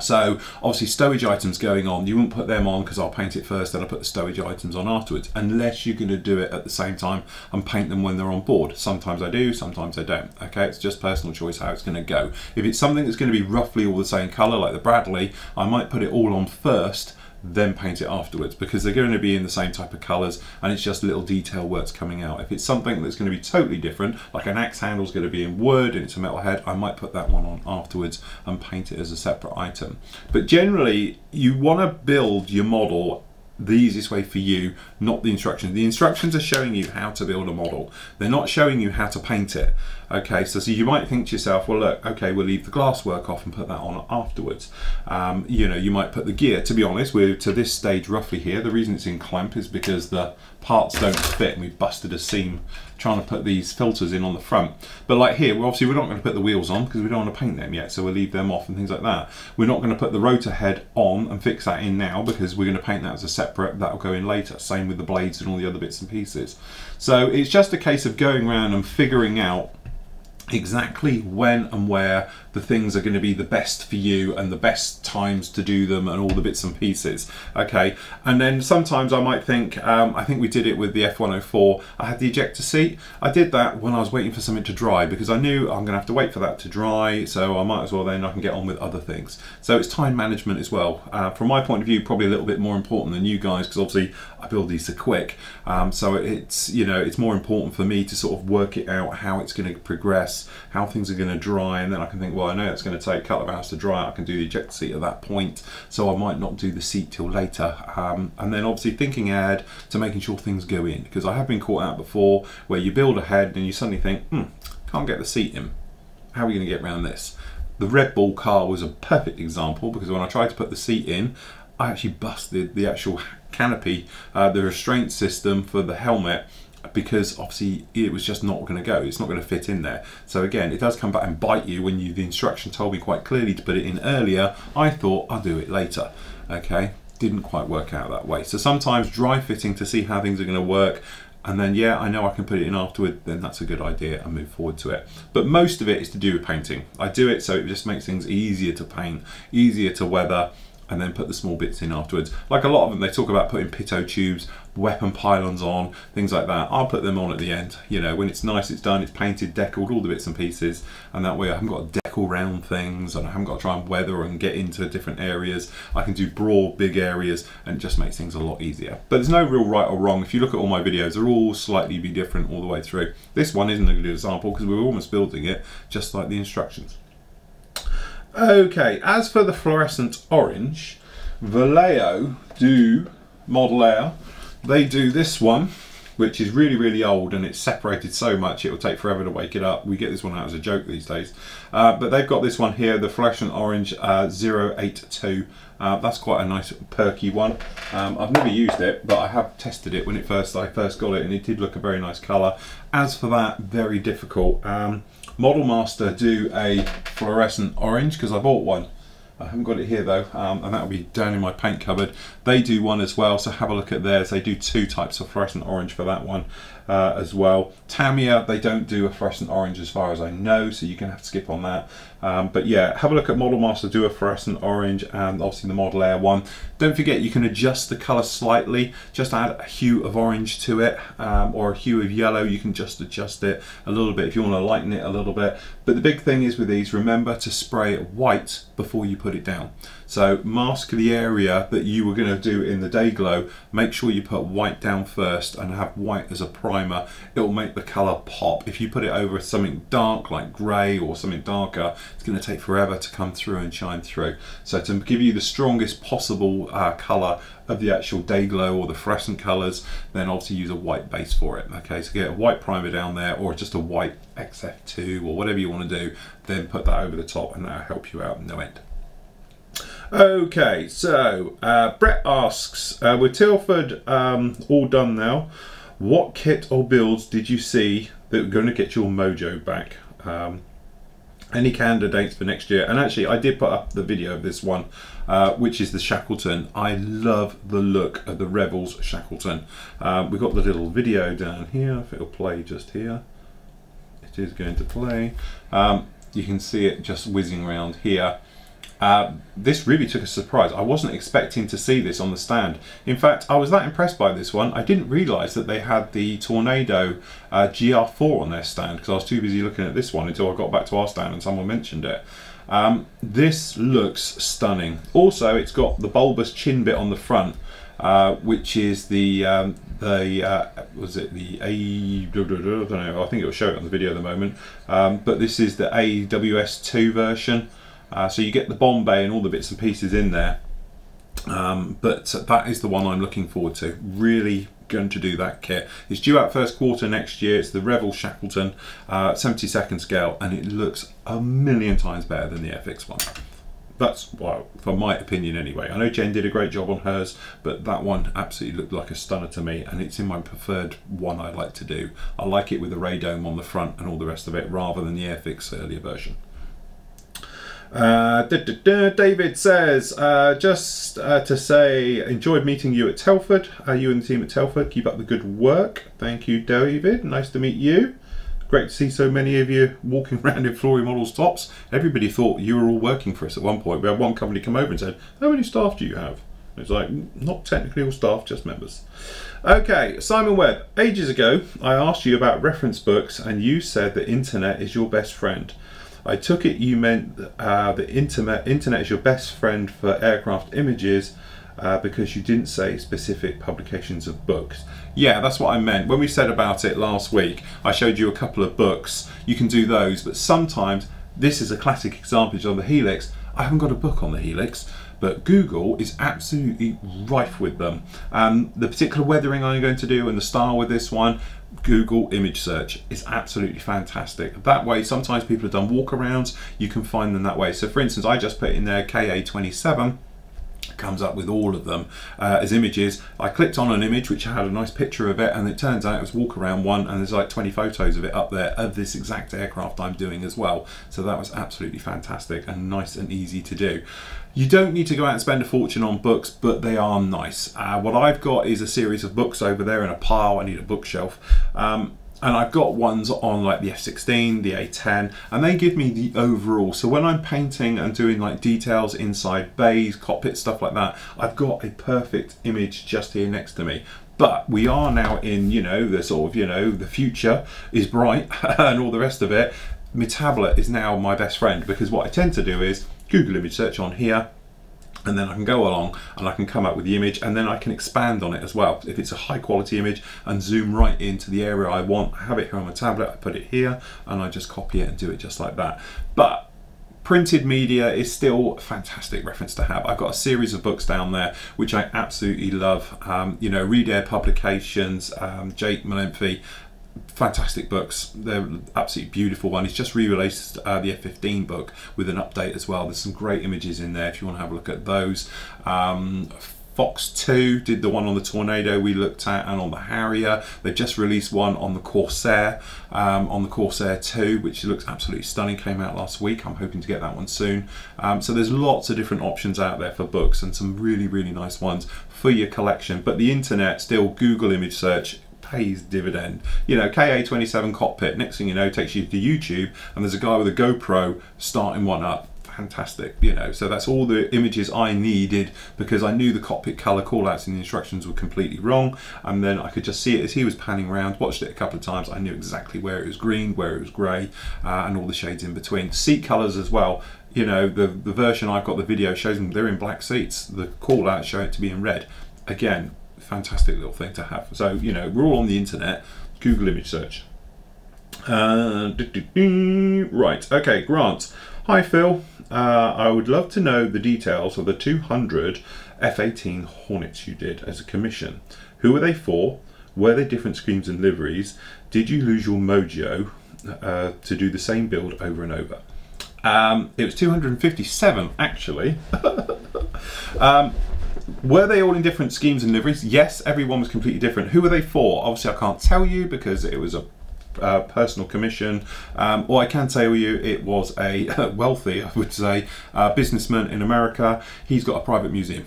So obviously stowage items going on, you wouldn't put them on because I'll paint it first, then I'll put the stowage items on afterwards, unless you're going to do it at the same time and paint them when they're on board. Sometimes I do, sometimes I don't. Okay, it's just personal choice how it's going to go. If it's something that's going to be roughly all the same colour, like the Bradley, I might put it all on first then paint it afterwards because they're going to be in the same type of colours and it's just little detail works coming out. If it's something that's going to be totally different, like an axe handle is going to be in wood and it's a metal head, I might put that one on afterwards and paint it as a separate item. But generally, you want to build your model the easiest way for you, not the instructions. The instructions are showing you how to build a model. They're not showing you how to paint it. Okay, so, so you might think to yourself, well, look, okay, we'll leave the glass work off and put that on afterwards. Um, you know, you might put the gear. To be honest, we're to this stage roughly here. The reason it's in clamp is because the parts don't fit and we've busted a seam trying to put these filters in on the front. But like here, obviously we're not going to put the wheels on because we don't want to paint them yet, so we'll leave them off and things like that. We're not going to put the rotor head on and fix that in now because we're going to paint that as a separate, that'll go in later. Same with the blades and all the other bits and pieces. So it's just a case of going around and figuring out exactly when and where the things are going to be the best for you and the best times to do them and all the bits and pieces okay? And then sometimes I might think um, I think we did it with the F104 I had the ejector seat. I did that when I was waiting for something to dry because I knew I'm gonna have to wait for that to dry so I might as well then I can get on with other things. So it's time management as well. Uh, from my point of view probably a little bit more important than you guys because obviously I build these so quick. Um, so it's you know it's more important for me to sort of work it out how it's going to progress how things are going to dry and then I can think well I know it's going to take a couple of hours to dry I can do the ejector seat at that point so I might not do the seat till later. Um, and then obviously thinking ahead to making sure things go in because I have been caught out before where you build ahead and you suddenly think hmm can't get the seat in. How are we going to get around this? The Red Bull car was a perfect example because when I tried to put the seat in I actually busted the actual canopy, uh, the restraint system for the helmet because obviously it was just not going to go. It's not going to fit in there. So again it does come back and bite you when you the instruction told me quite clearly to put it in earlier. I thought I'll do it later. Okay? Didn't quite work out that way. So sometimes dry fitting to see how things are going to work and then yeah I know I can put it in afterward then that's a good idea and move forward to it. But most of it is to do with painting. I do it so it just makes things easier to paint easier to weather and then put the small bits in afterwards. Like a lot of them, they talk about putting pitot tubes, weapon pylons on, things like that. I'll put them on at the end. You know, when it's nice, it's done, it's painted, deckled, all the bits and pieces, and that way I haven't got to deckle round things, and I haven't got to try and weather and get into different areas. I can do broad, big areas, and it just makes things a lot easier. But there's no real right or wrong. If you look at all my videos, they're all slightly be different all the way through. This one isn't a good example because we we're almost building it just like the instructions. Okay, as for the fluorescent orange, Vallejo do Model Air. They do this one which is really really old and it's separated so much it will take forever to wake it up. We get this one out as a joke these days. Uh, but they've got this one here the fluorescent orange uh, 082 uh, that's quite a nice perky one. Um, I've never used it but I have tested it when it first I first got it and it did look a very nice colour. As for that very difficult. Um, Model Master do a fluorescent orange because I bought one I haven't got it here though, um, and that'll be down in my paint cupboard. They do one as well, so have a look at theirs. They do two types of fluorescent orange for that one uh, as well. Tamiya, they don't do a fluorescent orange as far as I know, so you can have to skip on that. Um, but yeah, have a look at Model Master do a fluorescent orange and obviously the Model Air one. Don't forget you can adjust the colour slightly, just add a hue of orange to it um, or a hue of yellow, you can just adjust it a little bit if you want to lighten it a little bit. But the big thing is with these, remember to spray white before you put it down. So mask the area that you were going to do in the day glow. Make sure you put white down first and have white as a primer. It will make the colour pop. If you put it over something dark like grey or something darker, it's going to take forever to come through and shine through. So to give you the strongest possible uh, colour of the actual day glow or the fluorescent colours, then obviously use a white base for it. Okay, so get a white primer down there or just a white XF2 or whatever you want to do, then put that over the top and that'll help you out no end. Okay, so uh, Brett asks, uh, with Telford um, all done now, what kit or builds did you see that were going to get your mojo back? Um, any candidates for next year? And actually, I did put up the video of this one, uh, which is the Shackleton. I love the look of the Revell's Shackleton. Um, we've got the little video down here, if it'll play just here. It is going to play. Um, you can see it just whizzing around here. Uh, this really took a surprise. I wasn't expecting to see this on the stand. In fact, I was that impressed by this one, I didn't realise that they had the Tornado uh, GR4 on their stand because I was too busy looking at this one until I got back to our stand and someone mentioned it. Um, this looks stunning. Also, it's got the bulbous chin bit on the front, uh, which is the um, the uh, was it the A I don't know I think it will show it on the video at the moment um, but this is the AWS2 version uh, so you get the bomb bay and all the bits and pieces in there. Um, but that is the one I'm looking forward to. Really going to do that kit. It's due out first quarter next year. It's the Revell Shackleton uh, 72nd scale and it looks a million times better than the FX one. That's well, for my opinion anyway. I know Jen did a great job on hers, but that one absolutely looked like a stunner to me, and it's in my preferred one I like to do. I like it with the radome on the front and all the rest of it, rather than the Airfix earlier version. Uh, David says, uh, just uh, to say, enjoyed meeting you at Telford. Uh, you and the team at Telford, keep up the good work. Thank you, David. Nice to meet you. Great to see so many of you walking [laughs] around in Flory Models tops. Everybody thought you were all working for us at one point. We had one company come over and said, how many staff do you have? It's like, not technically all staff, just members. Okay, Simon Webb. Ages ago, I asked you about reference books and you said the internet is your best friend. I took it you meant uh, the internet, internet is your best friend for aircraft images uh, because you didn't say specific publications of books. Yeah, that's what I meant. When we said about it last week, I showed you a couple of books. You can do those, but sometimes this is a classic example of the Helix. I haven't got a book on the Helix, but Google is absolutely rife with them. Um, the particular weathering I'm going to do and the style with this one, Google image search is absolutely fantastic. That way, sometimes people have done walkarounds, you can find them that way. So for instance, I just put in there KA27, comes up with all of them uh, as images. I clicked on an image which had a nice picture of it and it turns out it was walk around one and there's like 20 photos of it up there of this exact aircraft I'm doing as well. So that was absolutely fantastic and nice and easy to do. You don't need to go out and spend a fortune on books, but they are nice. Uh, what I've got is a series of books over there in a pile. I need a bookshelf. Um, and I've got ones on like the F16, the A10, and they give me the overall. So when I'm painting and doing like details inside bays, cockpit, stuff like that, I've got a perfect image just here next to me. But we are now in, you know, the sort of, you know, the future is bright [laughs] and all the rest of it. My tablet is now my best friend because what I tend to do is Google image search on here, and then I can go along and I can come up with the image and then I can expand on it as well. If it's a high quality image and zoom right into the area I want, I have it here on my tablet, I put it here and I just copy it and do it just like that. But printed media is still a fantastic reference to have. I've got a series of books down there which I absolutely love. Um, you know, Reid Air Publications, um, Jake Melampy, fantastic books. They're absolutely beautiful one. He's just re-released uh, the F15 book with an update as well. There's some great images in there if you want to have a look at those. Um, Fox 2 did the one on the Tornado we looked at and on the Harrier. They've just released one on the Corsair, um, on the Corsair 2, which looks absolutely stunning. Came out last week. I'm hoping to get that one soon. Um, so there's lots of different options out there for books and some really, really nice ones for your collection. But the internet, still Google image search pays dividend. You know, KA27 cockpit, next thing you know, takes you to YouTube and there's a guy with a GoPro starting one up. Fantastic you know. So that's all the images I needed because I knew the cockpit color callouts in the instructions were completely wrong. And then I could just see it as he was panning around watched it a couple of times. I knew exactly where it was green where it was grey uh, and all the shades in between. Seat colors as well you know the the version I've got the video shows them they're in black seats. The call out show it to be in red. Again fantastic little thing to have so you know we're all on the internet Google image search uh, right okay Grant Hi Phil, uh, I would love to know the details of the 200 F-18 Hornets you did as a commission. Who were they for? Were they different schemes and liveries? Did you lose your mojo uh, to do the same build over and over? Um, it was 257 actually. [laughs] um, were they all in different schemes and liveries? Yes, everyone was completely different. Who were they for? Obviously, I can't tell you because it was a uh, personal commission. Um, or I can tell you it was a [laughs] wealthy, I would say, uh, businessman in America. He's got a private museum.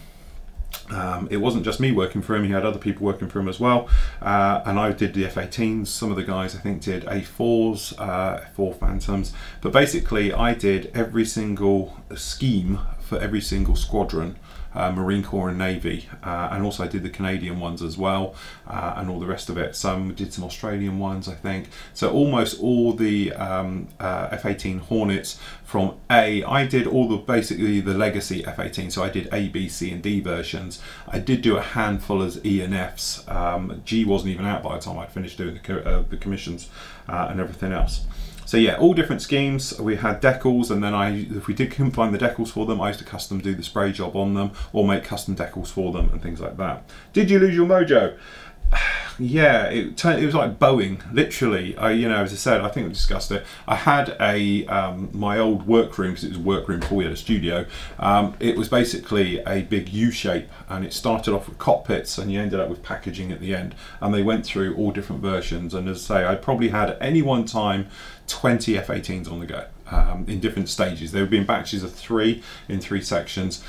Um, it wasn't just me working for him, he had other people working for him as well. Uh, and I did the F 18s, some of the guys I think did A4s, uh, F4 Phantoms. But basically, I did every single scheme for every single squadron uh, Marine Corps and Navy, uh, and also I did the Canadian ones as well, uh, and all the rest of it. Some did some Australian ones, I think. So almost all the um, uh, F-18 Hornets from A, I did all the basically the legacy F-18. So I did A, B, C, and D versions. I did do a handful as E and Fs. Um, G wasn't even out by the time I finished doing the, uh, the commissions uh, and everything else. So yeah, all different schemes. We had decals, and then I, if we did couldn't find the decals for them, I used to custom do the spray job on them, or make custom decals for them and things like that. Did you lose your mojo? [sighs] yeah, it, it was like Boeing, literally. I, you know, as I said, I think we discussed it. I had a um, my old workroom because it was a workroom before we had a studio. Um, it was basically a big U shape, and it started off with cockpits, and you ended up with packaging at the end. And they went through all different versions. And as I say, I probably had at any one time 20 F-18s on the go um, in different stages. They would be in batches of three in three sections.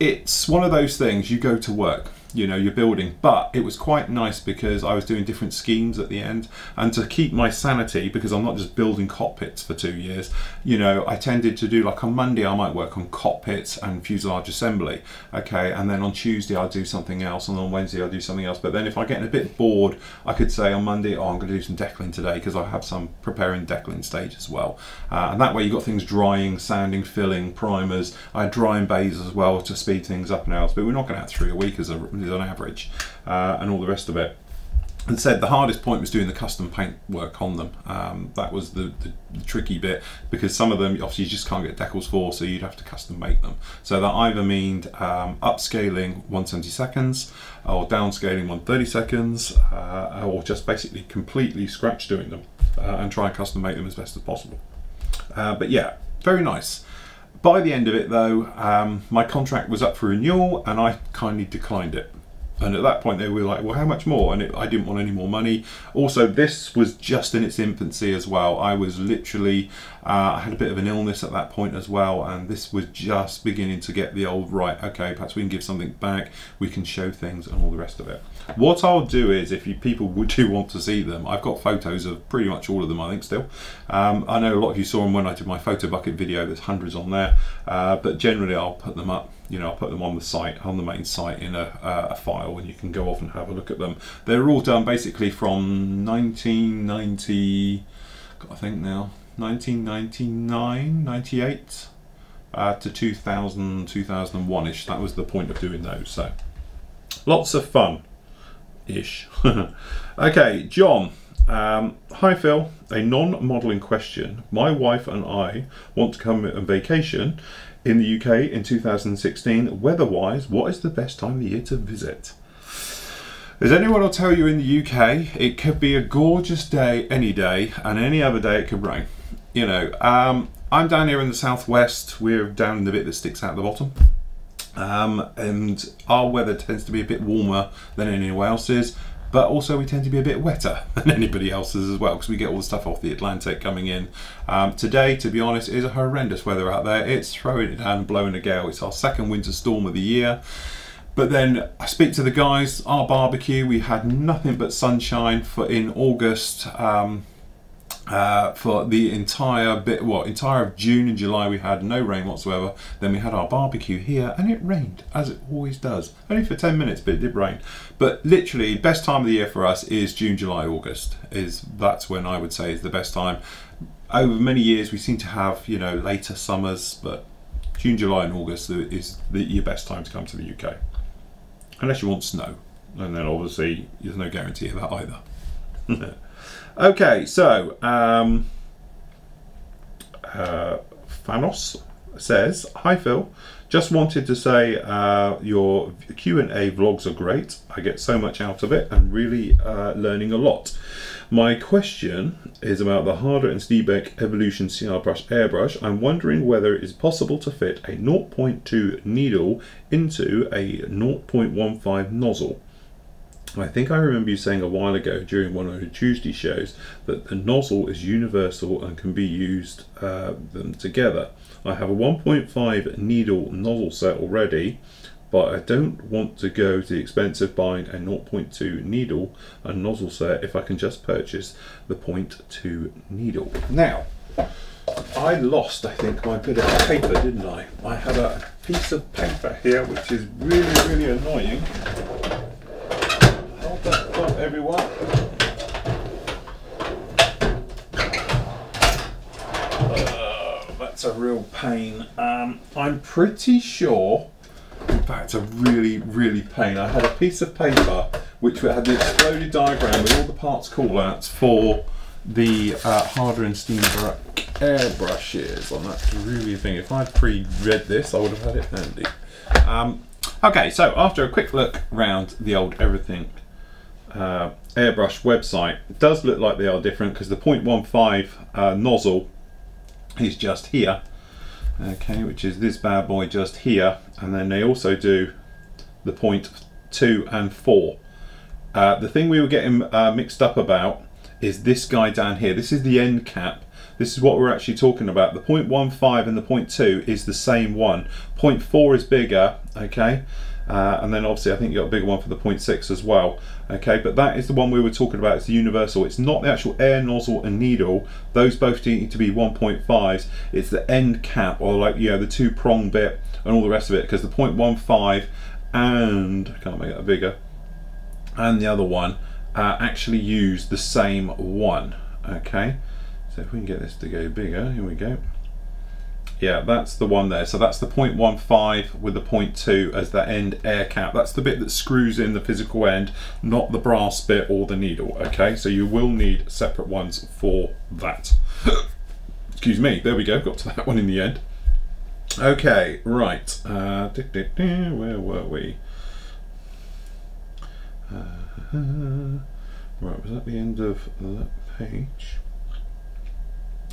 It's one of those things you go to work you know you're building. But it was quite nice because I was doing different schemes at the end. And to keep my sanity because I'm not just building cockpits for two years you know I tended to do like on Monday I might work on cockpits and fuselage assembly okay? And then on Tuesday I'll do something else. And on Wednesday I'll do something else. But then if I get a bit bored I could say on Monday oh I'm going to do some decking today because I have some preparing decking stage as well. Uh, and that way you've got things drying sanding filling primers. I had drying bays as well to speed things up and else. But we're not going to have three a week as a on average, uh, and all the rest of it. And said the hardest point was doing the custom paint work on them. Um, that was the, the, the, tricky bit because some of them obviously you just can't get decals for, so you'd have to custom make them. So that either meant um, upscaling 170 seconds or downscaling 130 seconds, uh, or just basically completely scratch doing them uh, and try and custom make them as best as possible. Uh, but yeah, very nice. By the end of it though, um, my contract was up for renewal and I kindly declined it. And at that point they were like, well, how much more? And it, I didn't want any more money. Also, this was just in its infancy as well. I was literally, uh, I had a bit of an illness at that point as well. And this was just beginning to get the old, right, okay, perhaps we can give something back. We can show things and all the rest of it. What I'll do is, if you people would [laughs] do want to see them, I've got photos of pretty much all of them, I think, still. Um, I know a lot of you saw them when I did my Photobucket video, there's hundreds on there, uh, but generally I'll put them up, you know, I'll put them on the site, on the main site in a, uh, a file, and you can go off and have a look at them. They're all done basically from 1990, I think now, 1999, 98 uh, to 2000, 2001-ish. That was the point of doing those, so lots of fun ish. [laughs] okay, John. Um, Hi Phil, a non-modelling question. My wife and I want to come on vacation in the UK in 2016. Weather-wise, what is the best time of the year to visit? As anyone will tell you in the UK, it could be a gorgeous day any day, and any other day it could rain. You know, um, I'm down here in the southwest. We're down in the bit that sticks out the bottom. Um, and our weather tends to be a bit warmer than anywhere else's, but also we tend to be a bit wetter [laughs] than anybody else's as well because we get all the stuff off the Atlantic coming in. Um, today, to be honest, is a horrendous weather out there. It's throwing it down, blowing a gale. It's our second winter storm of the year. But then I speak to the guys, our barbecue, we had nothing but sunshine for in August. Um, uh, for the entire bit, what entire of June and July, we had no rain whatsoever. Then we had our barbecue here, and it rained as it always does, only for ten minutes, but it did rain. But literally, best time of the year for us is June, July, August. Is that's when I would say is the best time. Over many years, we seem to have you know later summers, but June, July, and August is the, your best time to come to the UK, unless you want snow, and then obviously there's no guarantee of that either. [laughs] Okay, so um, uh, Fanos says, "Hi Phil, just wanted to say uh, your Q and A vlogs are great. I get so much out of it and really uh, learning a lot. My question is about the Harder and Steenbeck Evolution CR Brush airbrush. I'm wondering whether it is possible to fit a 0.2 needle into a 0.15 nozzle." I think I remember you saying a while ago during one of the Tuesday shows that the nozzle is universal and can be used uh, them together. I have a 1.5 needle nozzle set already, but I don't want to go to the expense of buying a 0.2 needle and nozzle set if I can just purchase the 0.2 needle. Now, I lost, I think, my bit of paper, didn't I? I had a piece of paper here, which is really, really annoying everyone. That's a real pain. Um, I'm pretty sure, in fact, it's a really, really pain. I had a piece of paper which had the exploded diagram with all the parts callouts for the uh, Harder and Steenbeck airbrushes, and that's really a thing. If I'd pre-read this, I would have had it handy. Um, okay, so after a quick look around the old everything uh, airbrush website it does look like they are different because the 0.15 uh, nozzle is just here. Okay which is this bad boy just here and then they also do the 0.2 and 4 uh, the thing we were getting uh, mixed up about is this guy down here. This is the end cap. This is what we're actually talking about. The 0.15 and the 0.2 is the same one. 0.4 is bigger okay uh, and then obviously I think you got a bigger one for the 0.6 as well. Okay but that is the one we were talking about. It's the universal. It's not the actual air nozzle and needle. Those both need to be 1.5s it's the end cap or like you know the two prong bit and all the rest of it because the 0.15 and I can't make it bigger and the other one uh, actually use the same one. Okay? So if we can get this to go bigger here we go yeah that's the one there. So that's the 0.15 with the 0.2 as the end air cap. That's the bit that screws in the physical end not the brass bit or the needle okay? So you will need separate ones for that. [coughs] Excuse me there we go got to that one in the end. Okay right uh, where were we? Uh, [laughs] right was that the end of that page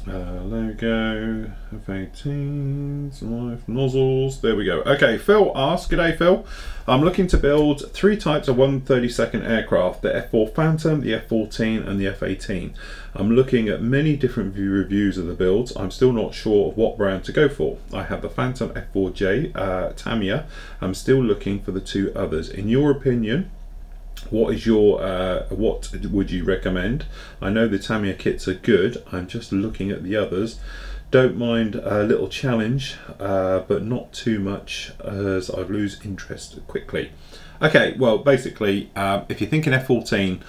uh, logo, F18s, life, nozzles, there we go. Okay, Phil asks, G'day Phil, I'm looking to build three types of 132nd aircraft, the F4 Phantom, the F14 and the F18. I'm looking at many different view reviews of the builds, I'm still not sure of what brand to go for. I have the Phantom F4J, uh, Tamiya, I'm still looking for the two others. In your opinion, what is your uh, what would you recommend I know the Tamiya kits are good I'm just looking at the others don't mind a little challenge uh, but not too much as I lose interest quickly okay well basically um, if you're thinking F14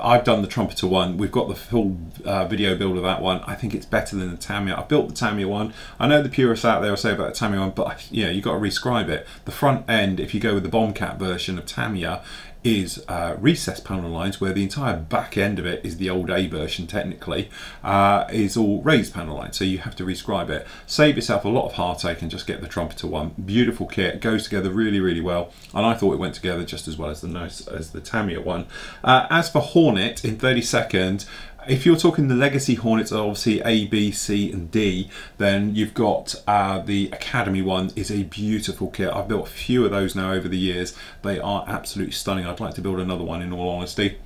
I've done the trumpeter one. We've got the full uh, video build of that one. I think it's better than the Tamiya. I built the Tamiya one. I know the purists out there will say about the Tamiya one, but yeah, you've got to rescribe it. The front end, if you go with the bomb Bombcat version of Tamiya, is uh, recessed panel lines where the entire back end of it is the old A version technically uh, is all raised panel lines so you have to rescribe it. Save yourself a lot of heartache and just get the trumpeter one. Beautiful kit goes together really really well and I thought it went together just as well as the nice as the Tamiya one. Uh, as for Hornet in 30 seconds if you're talking the legacy Hornets are obviously A, B, C, and D, then you've got uh, the Academy one is a beautiful kit. I've built a few of those now over the years. They are absolutely stunning. I'd like to build another one in all honesty.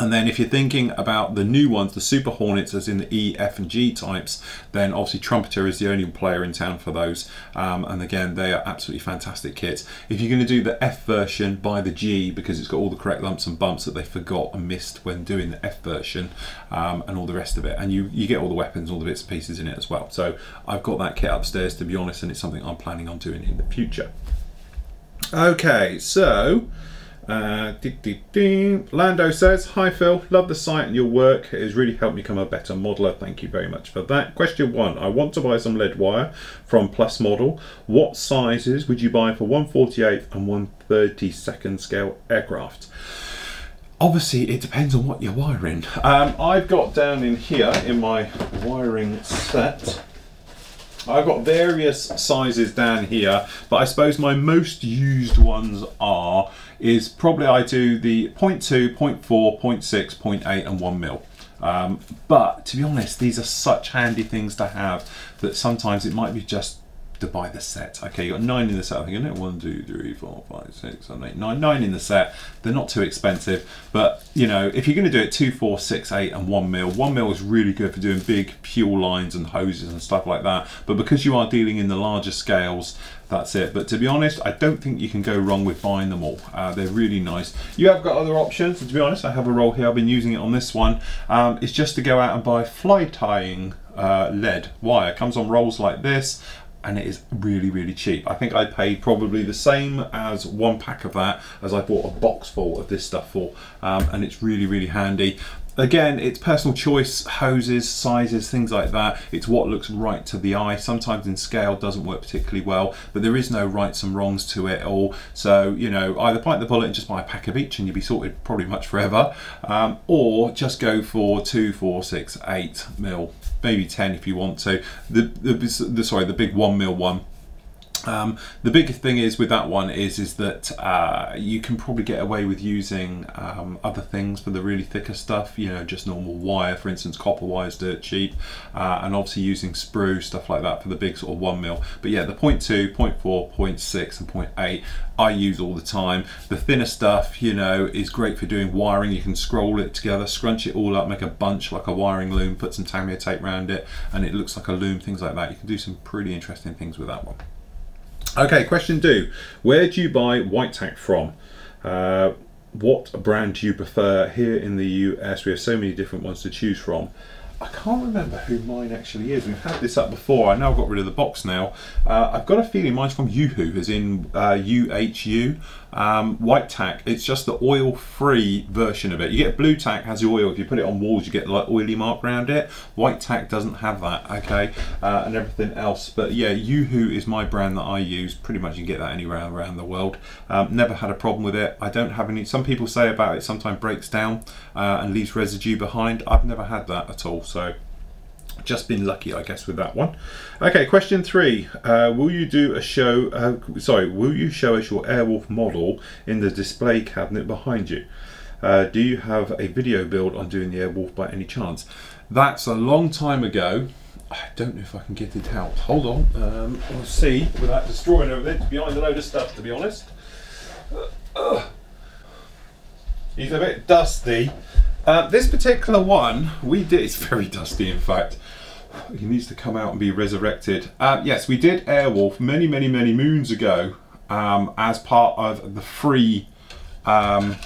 And then if you're thinking about the new ones, the Super Hornets as in the E, F and G types, then obviously Trumpeter is the only player in town for those. Um, and again, they are absolutely fantastic kits. If you're going to do the F version, buy the G because it's got all the correct lumps and bumps that they forgot and missed when doing the F version um, and all the rest of it. And you, you get all the weapons, all the bits and pieces in it as well. So I've got that kit upstairs to be honest, and it's something I'm planning on doing in the future. Okay, so uh, Lando says, Hi Phil, love the site and your work. It has really helped me become a better modeler. Thank you very much for that. Question one I want to buy some lead wire from Plus Model. What sizes would you buy for 148 and 132nd scale aircraft? Obviously, it depends on what you're wiring. Um, I've got down in here in my wiring set. I've got various sizes down here, but I suppose my most used ones are is probably I do the 0.2, 0.4, 0.6, 0.8 and 1 mil. Um, but to be honest, these are such handy things to have that sometimes it might be just to buy the set. Okay, you got nine in the set. I think isn't it? One, two, three, four, five, six, seven, eight, nine. Nine in the set. They're not too expensive, but you know, if you're going to do it two, four, six, eight, and one mil, one mil is really good for doing big fuel lines and hoses and stuff like that. But because you are dealing in the larger scales, that's it. But to be honest, I don't think you can go wrong with buying them all. Uh, they're really nice. You have got other options. To be honest, I have a roll here. I've been using it on this one. Um, it's just to go out and buy fly tying uh, lead wire. It comes on rolls like this and it is really really cheap I think I paid probably the same as one pack of that as I bought a box full of this stuff for um, and it's really really handy Again, it's personal choice, hoses, sizes, things like that. It's what looks right to the eye. Sometimes in scale doesn't work particularly well, but there is no rights and wrongs to it all. So, you know, either bite the bullet and just buy a pack of each and you'll be sorted probably much forever, um, or just go for two, four, six, eight mil, maybe 10 if you want to. The, the, the sorry, the big one mil one um, the big thing is with that one is is that uh, you can probably get away with using um, other things for the really thicker stuff. You know, just normal wire, for instance, copper wire is dirt cheap, uh, and obviously using sprue stuff like that for the big sort of one mil. But yeah, the 0.2, 0.4, 0.6, and 0.8 I use all the time. The thinner stuff, you know, is great for doing wiring. You can scroll it together, scrunch it all up, make a bunch like a wiring loom, put some Tamiya tape around it, and it looks like a loom. Things like that. You can do some pretty interesting things with that one. Okay, question two. Where do you buy white tack from? Uh, what brand do you prefer here in the US? We have so many different ones to choose from. I can't remember who mine actually is. We've had this up before. I know I've got rid of the box now. Uh, I've got a feeling mine's from Uhu, as in uh, UHU. Um, white tack, it's just the oil-free version of it. You get blue tack has the oil. If you put it on walls, you get like oily mark around it. White tack doesn't have that, okay, uh, and everything else. But yeah, Uhu is my brand that I use. Pretty much you can get that anywhere around the world. Um, never had a problem with it. I don't have any. Some people say about it sometimes breaks down uh, and leaves residue behind. I've never had that at all. So just been lucky I guess with that one. Okay question three. Uh, will you do a show uh, sorry will you show us your Airwolf model in the display cabinet behind you? Uh, do you have a video build on doing the Airwolf by any chance? That's a long time ago. I don't know if I can get it out. Hold on. Um, we'll see without destroying everything it's behind a load of stuff to be honest. He's a bit dusty uh, this particular one, we did, it's very dusty in fact. He needs to come out and be resurrected. Uh, yes, we did Airwolf many, many, many moons ago um, as part of the free um,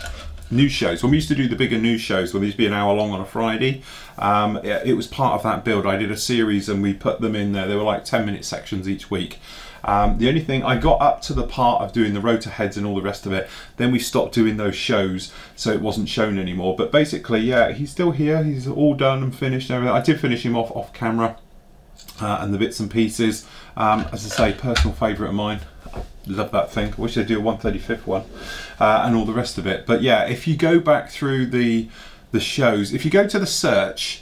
news shows. When we used to do the bigger news shows, when to be an hour long on a Friday, um, it, it was part of that build. I did a series and we put them in there. They were like 10 minute sections each week. Um, the only thing, I got up to the part of doing the rotor heads and all the rest of it, then we stopped doing those shows, so it wasn't shown anymore. But basically, yeah, he's still here, he's all done and finished and everything. I did finish him off off camera uh, and the bits and pieces. Um, as I say, personal favourite of mine. love that thing. I wish they'd do a 135th one uh, and all the rest of it. But yeah, if you go back through the the shows, if you go to the search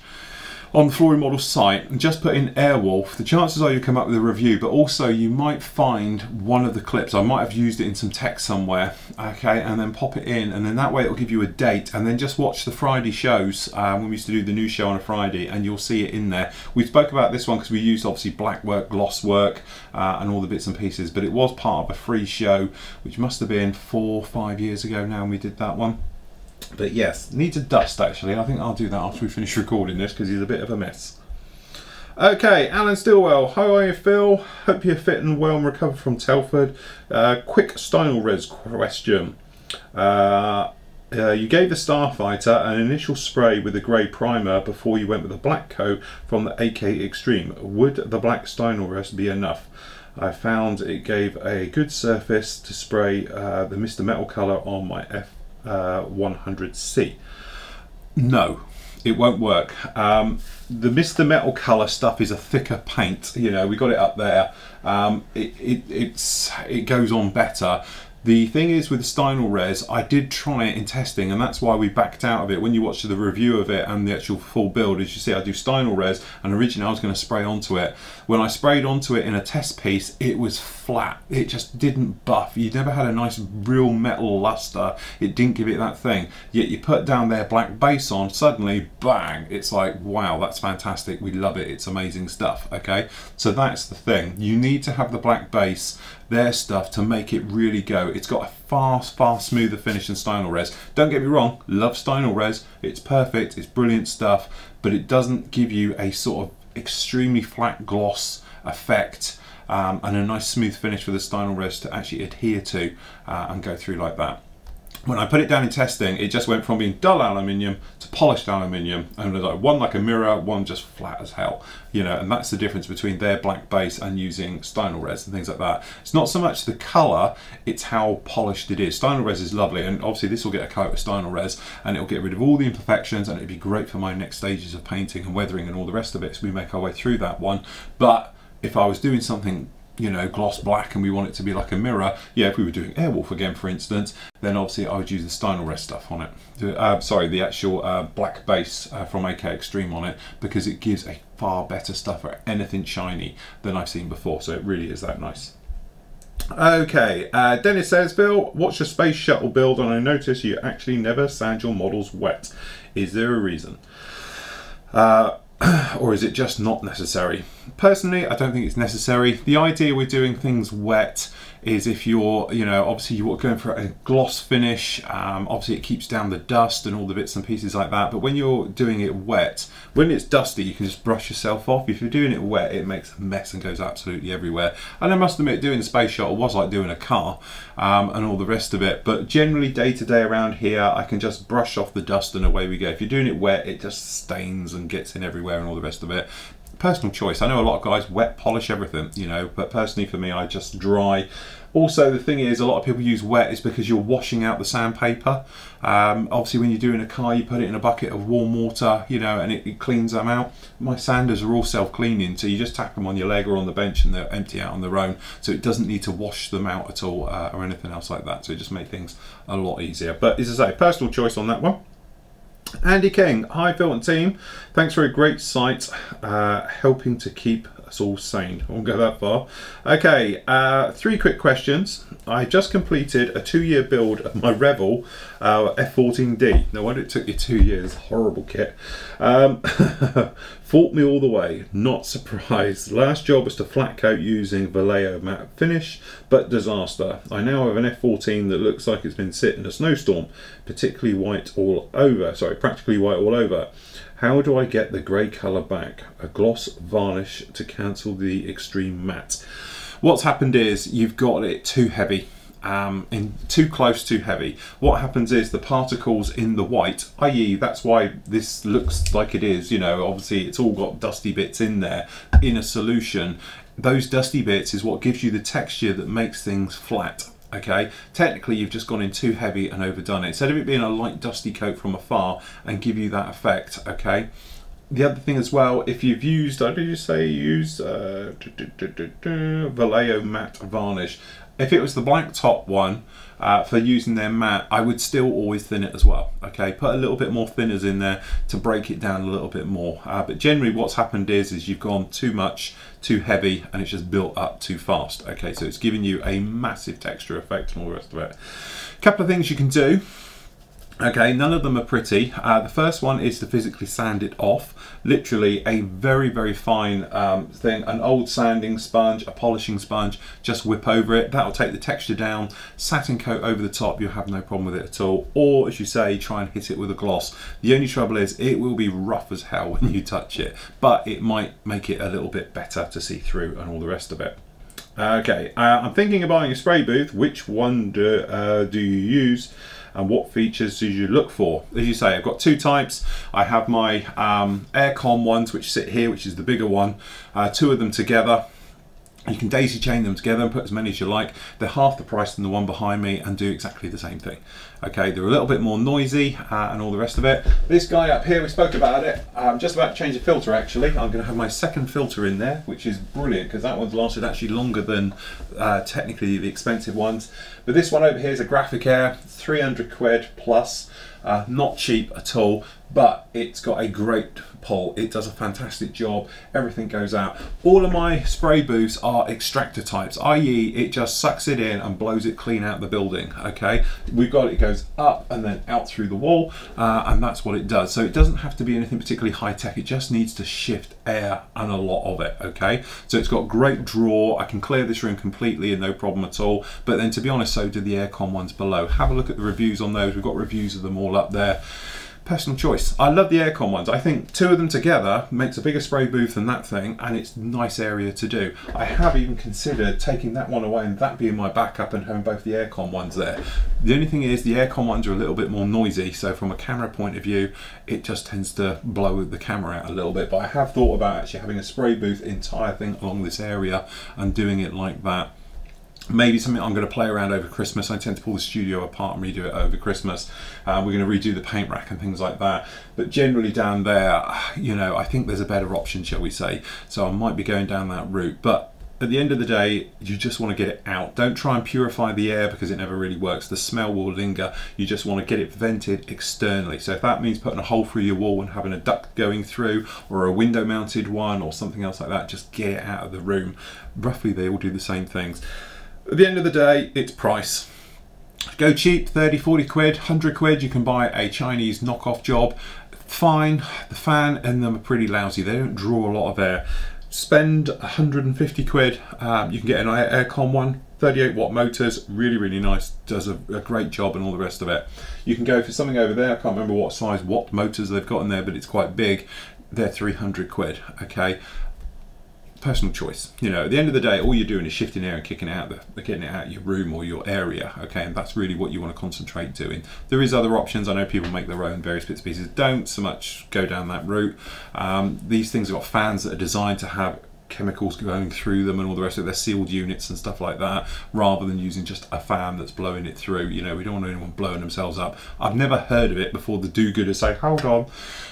on the Flory Model site and just put in Airwolf, the chances are you come up with a review, but also you might find one of the clips. I might have used it in some text somewhere, okay, and then pop it in, and then that way it'll give you a date, and then just watch the Friday shows um, when we used to do the new show on a Friday, and you'll see it in there. We spoke about this one because we used obviously black work, gloss work, uh, and all the bits and pieces, but it was part of a free show, which must have been four, five years ago now, and we did that one. But yes, needs a dust actually. I think I'll do that after we finish recording this because he's a bit of a mess. Okay, Alan Stillwell. How are you, Phil? Hope you're fit and well and recovered from Telford. Uh, quick Stynylrez question. Uh, uh, you gave the Starfighter an initial spray with a grey primer before you went with a black coat from the AK Extreme. Would the black Stynylrez be enough? I found it gave a good surface to spray uh, the Mr. Metal colour on my F uh, 100C. No, it won't work. Um, the Mr. Metal color stuff is a thicker paint. You know, we got it up there. Um, it, it, it's it goes on better. The thing is with Stynylrez, I did try it in testing and that's why we backed out of it. When you watch the review of it and the actual full build, as you see I do Stynylrez and originally I was going to spray onto it. When I sprayed onto it in a test piece, it was flat. It just didn't buff. You never had a nice real metal luster. It didn't give it that thing. Yet you put down their black base on, suddenly bang, it's like, wow, that's fantastic. We love it. It's amazing stuff, okay? So that's the thing. You need to have the black base their stuff to make it really go. It's got a far, far smoother finish than Stynylrez. Don't get me wrong, love Stynylrez. It's perfect, it's brilliant stuff, but it doesn't give you a sort of extremely flat gloss effect um, and a nice smooth finish for the Stynylrez to actually adhere to uh, and go through like that when I put it down in testing, it just went from being dull aluminium to polished aluminium, and was like one like a mirror, one just flat as hell, you know. And that's the difference between their black base and using Stynylrez and things like that. It's not so much the color; it's how polished it is. Stynylrez is lovely, and obviously this will get a coat of Stynylrez, and it'll get rid of all the imperfections, and it'd be great for my next stages of painting and weathering and all the rest of it. So we make our way through that one, but if I was doing something you know, gloss black and we want it to be like a mirror, yeah, if we were doing Airwolf again, for instance, then obviously I would use the Stynylrez stuff on it. Uh, sorry, the actual uh, black base uh, from AK Extreme on it because it gives a far better stuff for anything shiny than I've seen before. So it really is that nice. Okay, uh, Dennis says, Bill, what's your space shuttle build? And I notice you actually never sand your models wet. Is there a reason? Uh, [clears throat] or is it just not necessary? Personally, I don't think it's necessary. The idea with doing things wet is if you're, you know, obviously you're going for a gloss finish, um, obviously it keeps down the dust and all the bits and pieces like that. But when you're doing it wet, when it's dusty, you can just brush yourself off. If you're doing it wet, it makes a mess and goes absolutely everywhere. And I must admit, doing the space shuttle was like doing a car um, and all the rest of it. But generally, day to day around here, I can just brush off the dust and away we go. If you're doing it wet, it just stains and gets in everywhere and all the rest of it personal choice. I know a lot of guys wet polish everything, you know, but personally for me, I just dry. Also, the thing is, a lot of people use wet is because you're washing out the sandpaper. Um, obviously, when you're doing a car, you put it in a bucket of warm water, you know, and it, it cleans them out. My sanders are all self-cleaning, so you just tap them on your leg or on the bench and they'll empty out on their own. So it doesn't need to wash them out at all uh, or anything else like that. So it just makes things a lot easier. But as I say, personal choice on that one. Andy King, hi Phil and team. Thanks for a great site, uh, helping to keep us all sane. I won't go that far. Okay, uh, three quick questions. I just completed a two-year build of my Revell uh, F14D. No wonder it took you two years. Horrible kit. Um, [laughs] fought me all the way. Not surprised. Last job was to flat coat using Vallejo matte finish, but disaster. I now have an F14 that looks like it's been sit in a snowstorm, particularly white all over. Sorry, practically white all over. How do I get the grey colour back? A gloss varnish to cancel the extreme matte. What's happened is you've got it too heavy. Um, in too close, too heavy. What happens is the particles in the white, i.e. that's why this looks like it is, you know, obviously it's all got dusty bits in there in a solution. Those dusty bits is what gives you the texture that makes things flat okay technically you've just gone in too heavy and overdone it instead of it being a light dusty coat from afar and give you that effect okay the other thing as well if you've used I did you say use uh, Vallejo matte varnish If it was the black top one, uh, for using their matte I would still always thin it as well. Okay, put a little bit more thinners in there to break it down a little bit more. Uh, but generally, what's happened is is you've gone too much, too heavy, and it's just built up too fast. Okay, so it's giving you a massive texture effect and all the rest of it. A couple of things you can do. Okay, none of them are pretty. Uh, the first one is to physically sand it off. Literally a very, very fine um, thing. An old sanding sponge, a polishing sponge, just whip over it. That'll take the texture down. Satin coat over the top, you'll have no problem with it at all. Or, as you say, try and hit it with a gloss. The only trouble is it will be rough as hell when you touch it, but it might make it a little bit better to see through and all the rest of it. Okay, uh, I'm thinking of buying a spray booth. Which one do, uh, do you use? And what features do you look for? As you say, I've got two types. I have my um, Aircon ones, which sit here, which is the bigger one, uh, two of them together. You can daisy chain them together and put as many as you like. They're half the price than the one behind me and do exactly the same thing. Okay, they're a little bit more noisy uh, and all the rest of it. This guy up here, we spoke about it. I'm just about to change the filter actually. I'm going to have my second filter in there, which is brilliant because that one's lasted actually longer than uh, technically the expensive ones. But this one over here is a Graphic Air, 300 quid plus. Uh, not cheap at all, but it's got a great pull. It does a fantastic job. Everything goes out. All of my spray booths are extractor types, i.e. it just sucks it in and blows it clean out the building, okay? We've got it goes up and then out through the wall, uh, and that's what it does. So it doesn't have to be anything particularly high tech. It just needs to shift air and a lot of it, okay? So it's got great draw. I can clear this room completely and no problem at all. But then to be honest, so do the aircon ones below. Have a look at the reviews on those. We've got reviews of them all up there personal choice. I love the aircon ones. I think two of them together makes a bigger spray booth than that thing, and it's nice area to do. I have even considered taking that one away and that being my backup and having both the aircon ones there. The only thing is the aircon ones are a little bit more noisy, so from a camera point of view, it just tends to blow the camera out a little bit. But I have thought about actually having a spray booth entire thing along this area and doing it like that maybe something I'm going to play around over Christmas. I tend to pull the studio apart and redo it over Christmas. Uh, we're going to redo the paint rack and things like that. But generally down there, you know, I think there's a better option, shall we say. So I might be going down that route. But at the end of the day, you just want to get it out. Don't try and purify the air because it never really works. The smell will linger. You just want to get it vented externally. So if that means putting a hole through your wall and having a duct going through or a window mounted one or something else like that, just get it out of the room. Roughly they all do the same things. At the end of the day, it's price. Go cheap, 30, 40 quid, 100 quid, you can buy a Chinese knockoff job. Fine, the fan and them are pretty lousy. They don't draw a lot of air. Spend 150 quid, um, you can get an aircon one, 38 watt motors, really, really nice, does a, a, great job and all the rest of it. You can go for something over there, I can't remember what size watt motors they've got in there, but it's quite big. They're 300 quid, okay? Personal choice. You know, at the end of the day, all you're doing is shifting air and kicking it out the, getting it out of your room or your area. Okay, and that's really what you want to concentrate doing. There is other options. I know people make their own various bits and pieces. Don't so much go down that route. Um, these things have got fans that are designed to have chemicals going through them and all the rest of it. They're sealed units and stuff like that, rather than using just a fan that's blowing it through. You know, we don't want anyone blowing themselves up. I've never heard of it before the do-gooders say, hold on.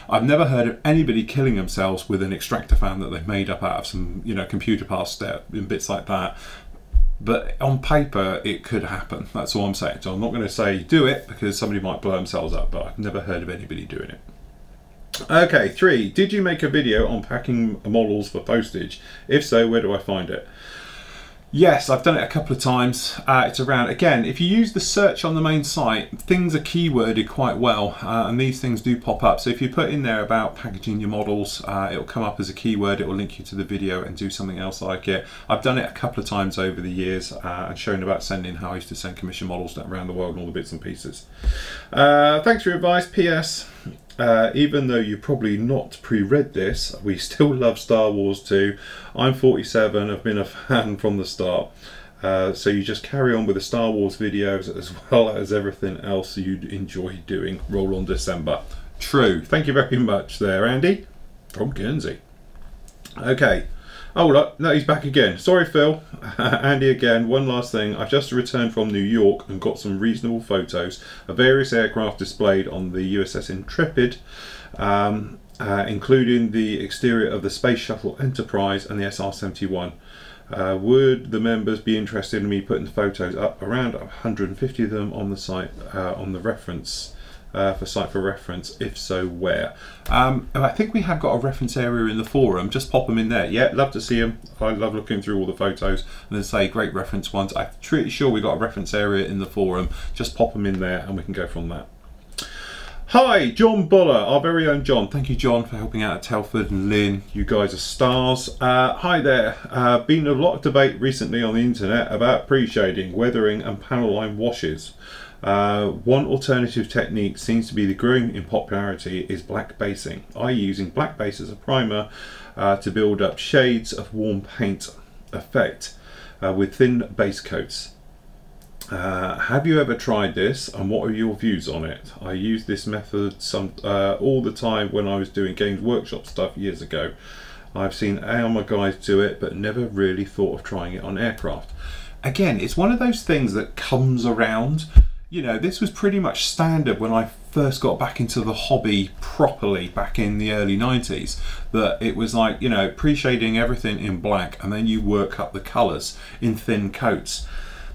I've never heard of anybody killing themselves with an extractor fan that they've made up out of some, you know, computer parts step and bits like that. But on paper, it could happen. That's all I'm saying. So I'm not going to say do it because somebody might blow themselves up, but I've never heard of anybody doing it. Okay, three. Did you make a video on packing models for postage? If so, where do I find it? Yes, I've done it a couple of times. Uh, it's around, again, if you use the search on the main site, things are keyworded quite well, uh, and these things do pop up. So if you put in there about packaging your models, uh, it'll come up as a keyword, it will link you to the video and do something else like it. I've done it a couple of times over the years uh, and shown about sending how I used to send commission models around the world and all the bits and pieces. Uh, thanks for your advice. P.S. Uh, even though you probably not pre-read this, we still [laughs] love Star Wars too. I'm 47, I've been a fan from the start. Uh, so you just carry on with the Star Wars videos as [laughs] well as everything else you'd enjoy doing. Roll on December. True. Thank you very much there, Andy, from Guernsey. Okay. Oh, look, no, he's back again. Sorry, Phil. [laughs] Andy again. One last thing. I've just returned from New York and got some reasonable photos of various aircraft displayed on the USS Intrepid, um, uh, including the exterior of the Space Shuttle Enterprise and the SR 71. Uh, would the members be interested in me putting the photos up around 150 of them on the site uh, on the reference uh, for site for reference? If so, where? Um, I think we have got a reference area in the forum. Just pop them in there. Yeah, love to see them. I love looking through all the photos and then say great reference ones. I'm pretty sure we got a reference area in the forum. Just pop them in there and we can go from that. Hi, John Buller, our very own John. Thank you, John, for helping out at Telford and Lynn. You guys are stars. Uh, hi there. Uh, been a lot of debate recently on the internet about pre-shading, weathering, and panel line washes. Uh, one alternative technique seems to be the growing in popularity is black basing, i.e. using black base as a primer uh, to build up shades of warm paint effect uh, with thin base coats. Uh, have you ever tried this and what are your views on it? I used this method some uh, all the time when I was doing Games Workshop stuff years ago. I've seen armour guys do it but never really thought of trying it on aircraft. Again, it's one of those things that comes around. You know, this was pretty much standard when I first got back into the hobby properly back in the early 90s that it was like, you know, pre-shading everything in black and then you work up the colours in thin coats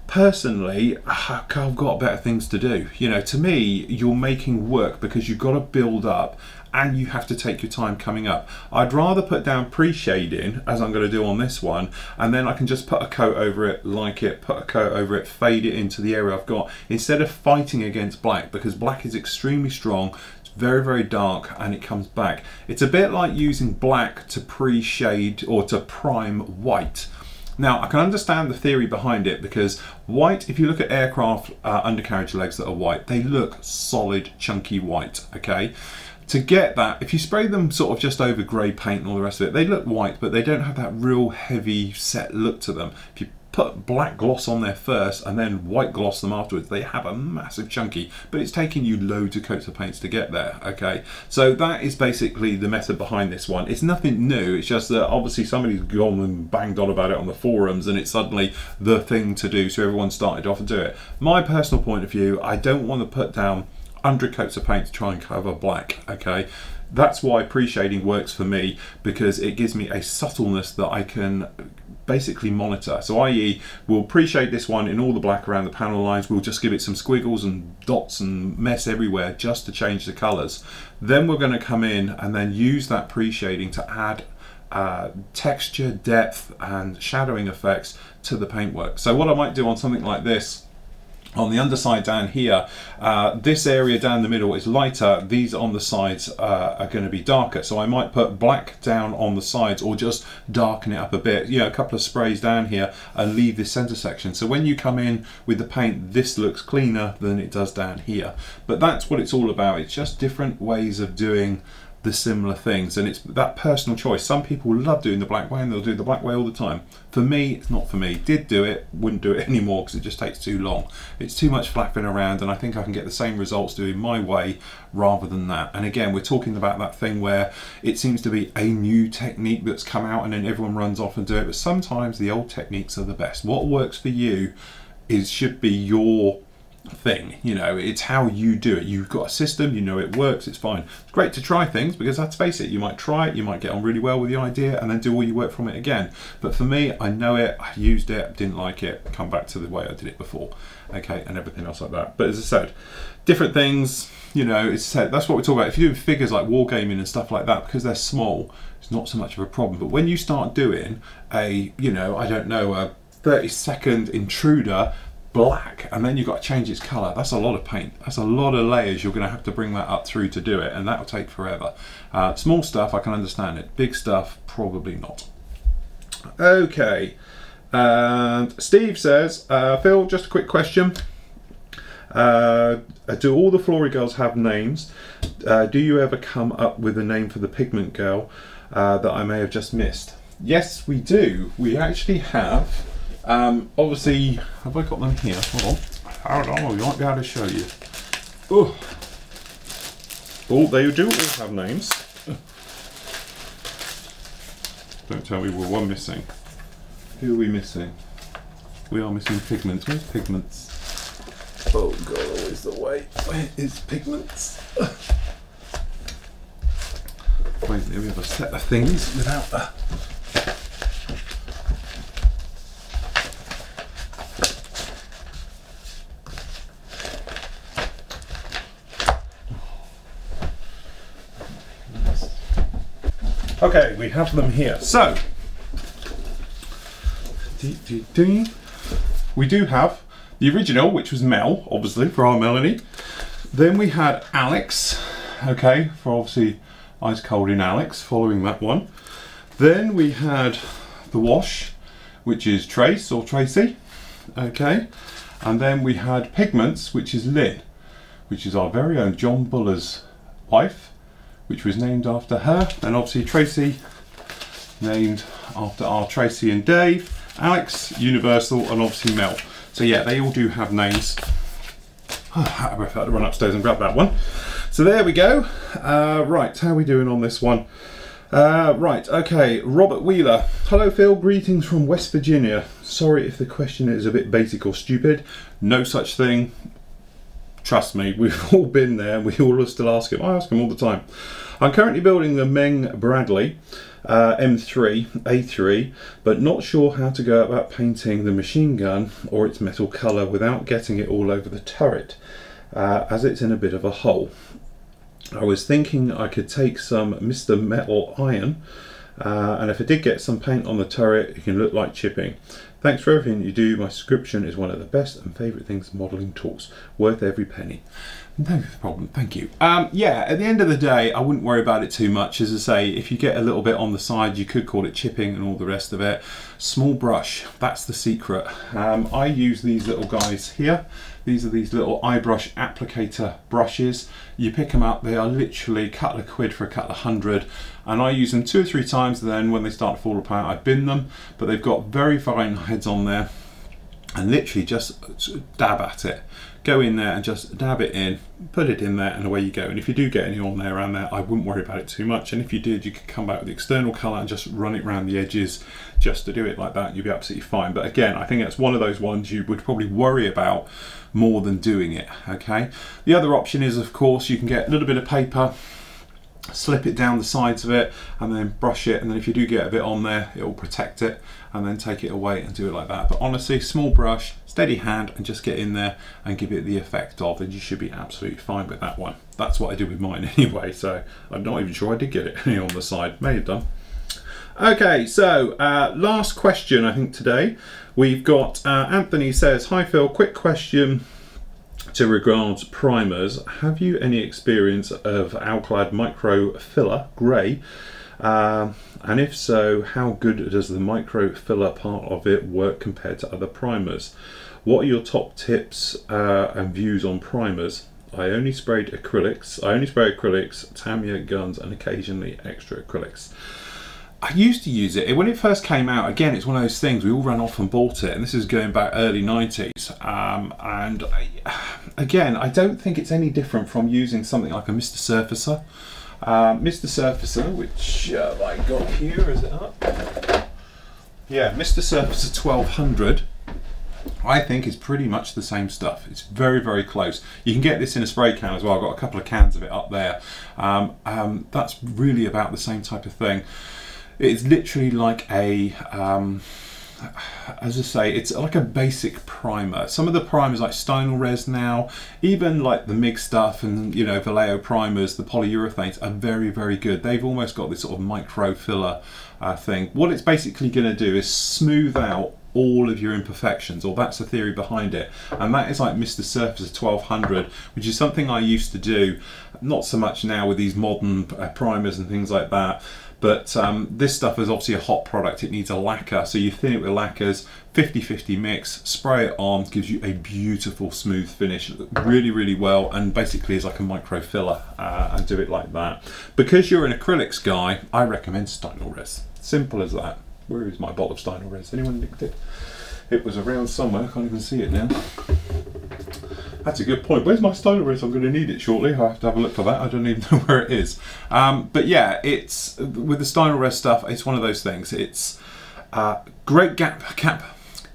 personally, ah, I've got better things to do. You know, to me, you're making work because you've got to build up and you have to take your time coming up. I'd rather put down pre-shading, as I'm going to do on this one, and then I can just put a coat over it, like it, put a coat over it, fade it into the area I've got, instead of fighting against black, because black is extremely strong, it's very, very dark, and it comes back. It's a bit like using black to pre-shade or to prime white. Now, I can understand the theory behind it because white, if you look at aircraft uh, undercarriage legs that are white, they look solid, chunky white, okay? To get that, if you spray them sort of just over grey paint and all the rest of it, they look white, but they don't have that real heavy set look to them. If you put black gloss on there first and then white gloss them afterwards, they have a massive chunky, but it's taking you loads of coats of paints to get there, okay? So that is basically the method behind this one. It's nothing new, it's just that obviously somebody's gone and banged on about it on the forums and it's suddenly the thing to do, so everyone started off and do it. My personal point of view, I don't want to put down 100 coats of paint to try and cover black, okay? That's why pre-shading works for me because it gives me a subtleness that I can basically monitor. So i.e. we'll pre-shade this one in all the black around the panel lines, we'll just give it some squiggles and dots and mess everywhere just to change the colours. Then we're going to come in and then use that pre-shading to add uh, texture, depth and shadowing effects to the paintwork. So what I might do on something like this on the underside down here, uh, this area down the middle is lighter, these on the sides uh, are going to be darker. So I might put black down on the sides or just darken it up a bit, you know, a couple of sprays down here and leave this center section. So when you come in with the paint, this looks cleaner than it does down here. But that's what it's all about. It's just different ways of doing the similar things. And it's that personal choice. Some people love doing the black way and they'll do the black way all the time. For me it's not for me. Did do it wouldn't do it [laughs] anymore because it just takes too long. It's too much flapping around and I think I can get the same results doing my way rather than that. And again we're talking about that thing where it seems to be a new technique that's come out and then everyone runs off and do it but sometimes the old techniques are the best. What works for you is should be your thing you know it's how you do it. You've got a system you know it works it's fine. It's great to try things because let's face it you might try it you might get on really well with the idea and then do all your work from it again. But for me I know it I used it didn't like it come back to the way I did it before okay and everything else like that. But as I said different things you know it's said that's what we talk about. If you do figures like wargaming and stuff like that because they're small it's not so much of a problem. But when you start doing a you know I don't know a 30 second intruder black and then you've got to change its color that's a lot of paint. That's a lot of layers. You're going to have to bring that up through to do it and that'll take forever. Uh, small stuff I can understand it. Big stuff probably not. Okay. And Steve says uh, Phil just a quick question. Uh, do all the Flory girls have names? Uh, do you ever come up with a name for the pigment girl uh, that I may have just missed? Yes we do. We actually have um, obviously, have I got them here? Hold on. Hold on, we might be able to show you. Oh, oh they do all have names. Don't tell me we're one missing. Who are we missing? We are missing pigments. Where's pigments? Oh god, always the way. Where is pigments? Wait, we have a set of things without a Okay, we have them here. So, we do have the original, which was Mel, obviously, for our Melanie. Then we had Alex, okay, for obviously Ice Cold in Alex, following that one. Then we had the Wash, which is Trace or Tracy, okay. And then we had Pigments, which is Lynn, which is our very own John Buller's wife, which was named after her. And obviously Tracy, named after our Tracy and Dave. Alex, Universal, and obviously Mel. So yeah, they all do have names. [sighs] I have to run upstairs and grab that one. So there we go. Uh, right, how are we doing on this one? Uh, right, okay, Robert Wheeler. Hello Phil, greetings from West Virginia. Sorry if the question is a bit basic or stupid. No such thing. Trust me, [laughs] we've all been there we all still ask him. I ask him all the time. I'm currently building the Meng Bradley uh, M3, A3, but not sure how to go about painting the machine gun or its metal colour without getting it all over the turret, uh, as it's in a bit of a hole. I was thinking I could take some Mr. Metal Iron uh, and if I did get some paint on the turret it can look like chipping. Thanks for everything you do. My subscription is one of the best and favourite things modelling tools. Worth every penny. No problem, thank you. Um, yeah, at the end of the day, I wouldn't worry about it too much. As I say, if you get a little bit on the side, you could call it chipping and all the rest of it. Small brush, that's the secret. Um, I use these little guys here. These are these little eye brush applicator brushes. You pick them up, they are literally a couple of quid for a couple of hundred. And I use them two or three times, then when they start to fall apart, I bin them. But they've got very fine heads on there. And literally just dab at it. Go in there and just dab it in put it in there and away you go. And if you do get any on there around there I wouldn't worry about it too much. And if you did you could come back with the external color and just run it around the edges just to do it like that. You'd be absolutely fine. But again I think that's one of those ones you would probably worry about more than doing it okay? The other option is of course you can get a little bit of paper slip it down the sides of it and then brush it and then if you do get a bit on there it will protect it and then take it away and do it like that. But honestly small brush steady hand and just get in there and give it the effect of and you should be absolutely fine with that one. That's what I did with mine [laughs] anyway so I'm not even sure I did get it any [laughs] on the side. May have done. Okay so uh, last question I think today. We've got uh, Anthony says hi Phil quick question to regards primers, have you any experience of Alclad micro filler grey? Uh, and if so, how good does the micro filler part of it work compared to other primers? What are your top tips uh, and views on primers? I only sprayed acrylics. I only spray acrylics, Tamiya guns, and occasionally Xtracrylix. I used to use it when it first came out. Again, it's one of those things we all ran off and bought it, and this is going back early 90s. Um, and I, again, I don't think it's any different from using something like a Mr. Surfacer. Uh, Mr. Surfacer, which uh, I got here, is it up? Yeah, Mr. Surfacer 1200. I think is pretty much the same stuff. It's very, very close. You can get this in a spray can as well. I've got a couple of cans of it up there. Um, um, that's really about the same type of thing. It's literally like a, um, as I say, it's like a basic primer. Some of the primers like Stynylrez now, even like the MIG stuff and you know Vallejo primers, the polyurethanes are very very good. They've almost got this sort of micro filler uh, thing. What it's basically going to do is smooth out all of your imperfections or that's the theory behind it and that is like Mr. Surfacer 1200 which is something I used to do not so much now with these modern uh, primers and things like that but um, this stuff is obviously a hot product, it needs a lacquer. So you thin it with lacquers, 50-50 mix, spray it on, gives you a beautiful smooth finish, really, really well, and basically is like a micro filler, uh, and do it like that. Because you're an acrylics guy, I recommend Stynylrez. Simple as that. Where is my bottle of Stynylrez? Anyone nicked it? It was around somewhere, I can't even see it now. That's a good point. Where's my Stynylrez? I'm going to need it shortly. I have to have a look for that. I don't even [laughs] know where it is. Um, but yeah, it's with the Stynylrez stuff. It's one of those things. It's uh, great gap cap.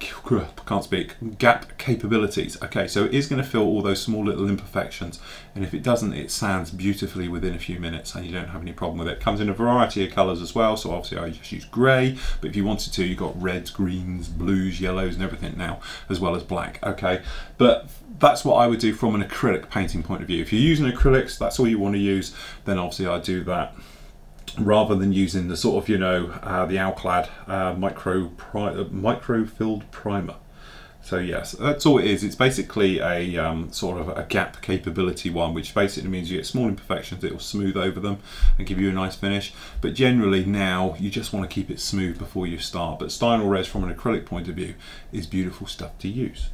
Can't speak. Gap capabilities. Okay, so it is going to fill all those small little imperfections, and if it doesn't, it sands beautifully within a few minutes, and you don't have any problem with it. it comes in a variety of colours as well. So obviously, I just use grey, but if you wanted to, you've got reds, greens, blues, yellows, and everything now, as well as black. Okay, but that's what I would do from an acrylic painting point of view. If you're using acrylics, that's all you want to use, then obviously I do that. Rather than using the sort of you know uh, the Alclad uh, micro pri- micro filled primer. So yes, that's all it is. It's basically a um, sort of a gap capability one, which basically means you get small imperfections, it will smooth over them and give you a nice finish. But generally now, you just want to keep it smooth before you start. But Stynylrez from an acrylic point of view is beautiful stuff to use.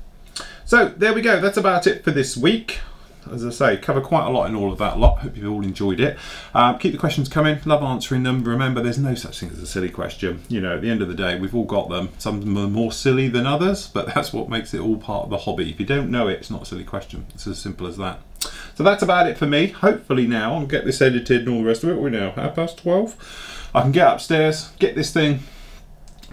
So there we go, that's about it for this week as I say, cover quite a lot in all of that lot. Hope you've all enjoyed it. Um, keep the questions coming. Love answering them. Remember, there's no such thing as a silly question. You know, at the end of the day, we've all got them. Some of them are more silly than others, but [laughs] that's what makes it all part of the hobby. If you don't know it, it's not a silly question. It's as simple as that. So that's about it for me. Hopefully now I'll get this edited and all the rest of it. We're now half past 12. I can get upstairs, get this thing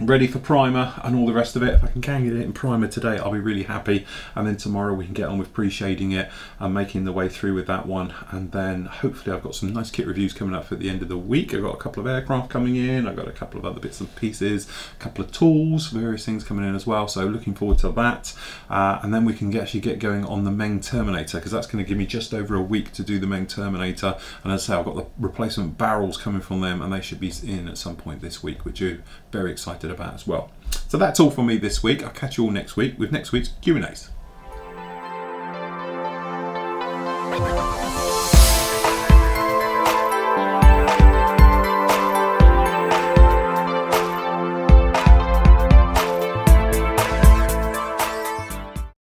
ready for primer and all the rest of it. If I can, get it in primer today, I'll be really happy. And then tomorrow we can get on with pre-shading it and making the way through with that one. And then hopefully I've got some nice kit reviews coming up at the end of the week. I've got a couple of aircraft coming in. I've got a couple of other bits and pieces, a couple of tools, various things coming in as well. So looking forward to that. Uh, and then we can actually get going on the Meng Terminator because that's going to give me just over a week to do the Meng Terminator. And as I say, I've got the replacement barrels coming from them and they should be in at some point this week, which are very excited about as well. So that's all for me this week. I'll catch you all next week with next week's Q&As.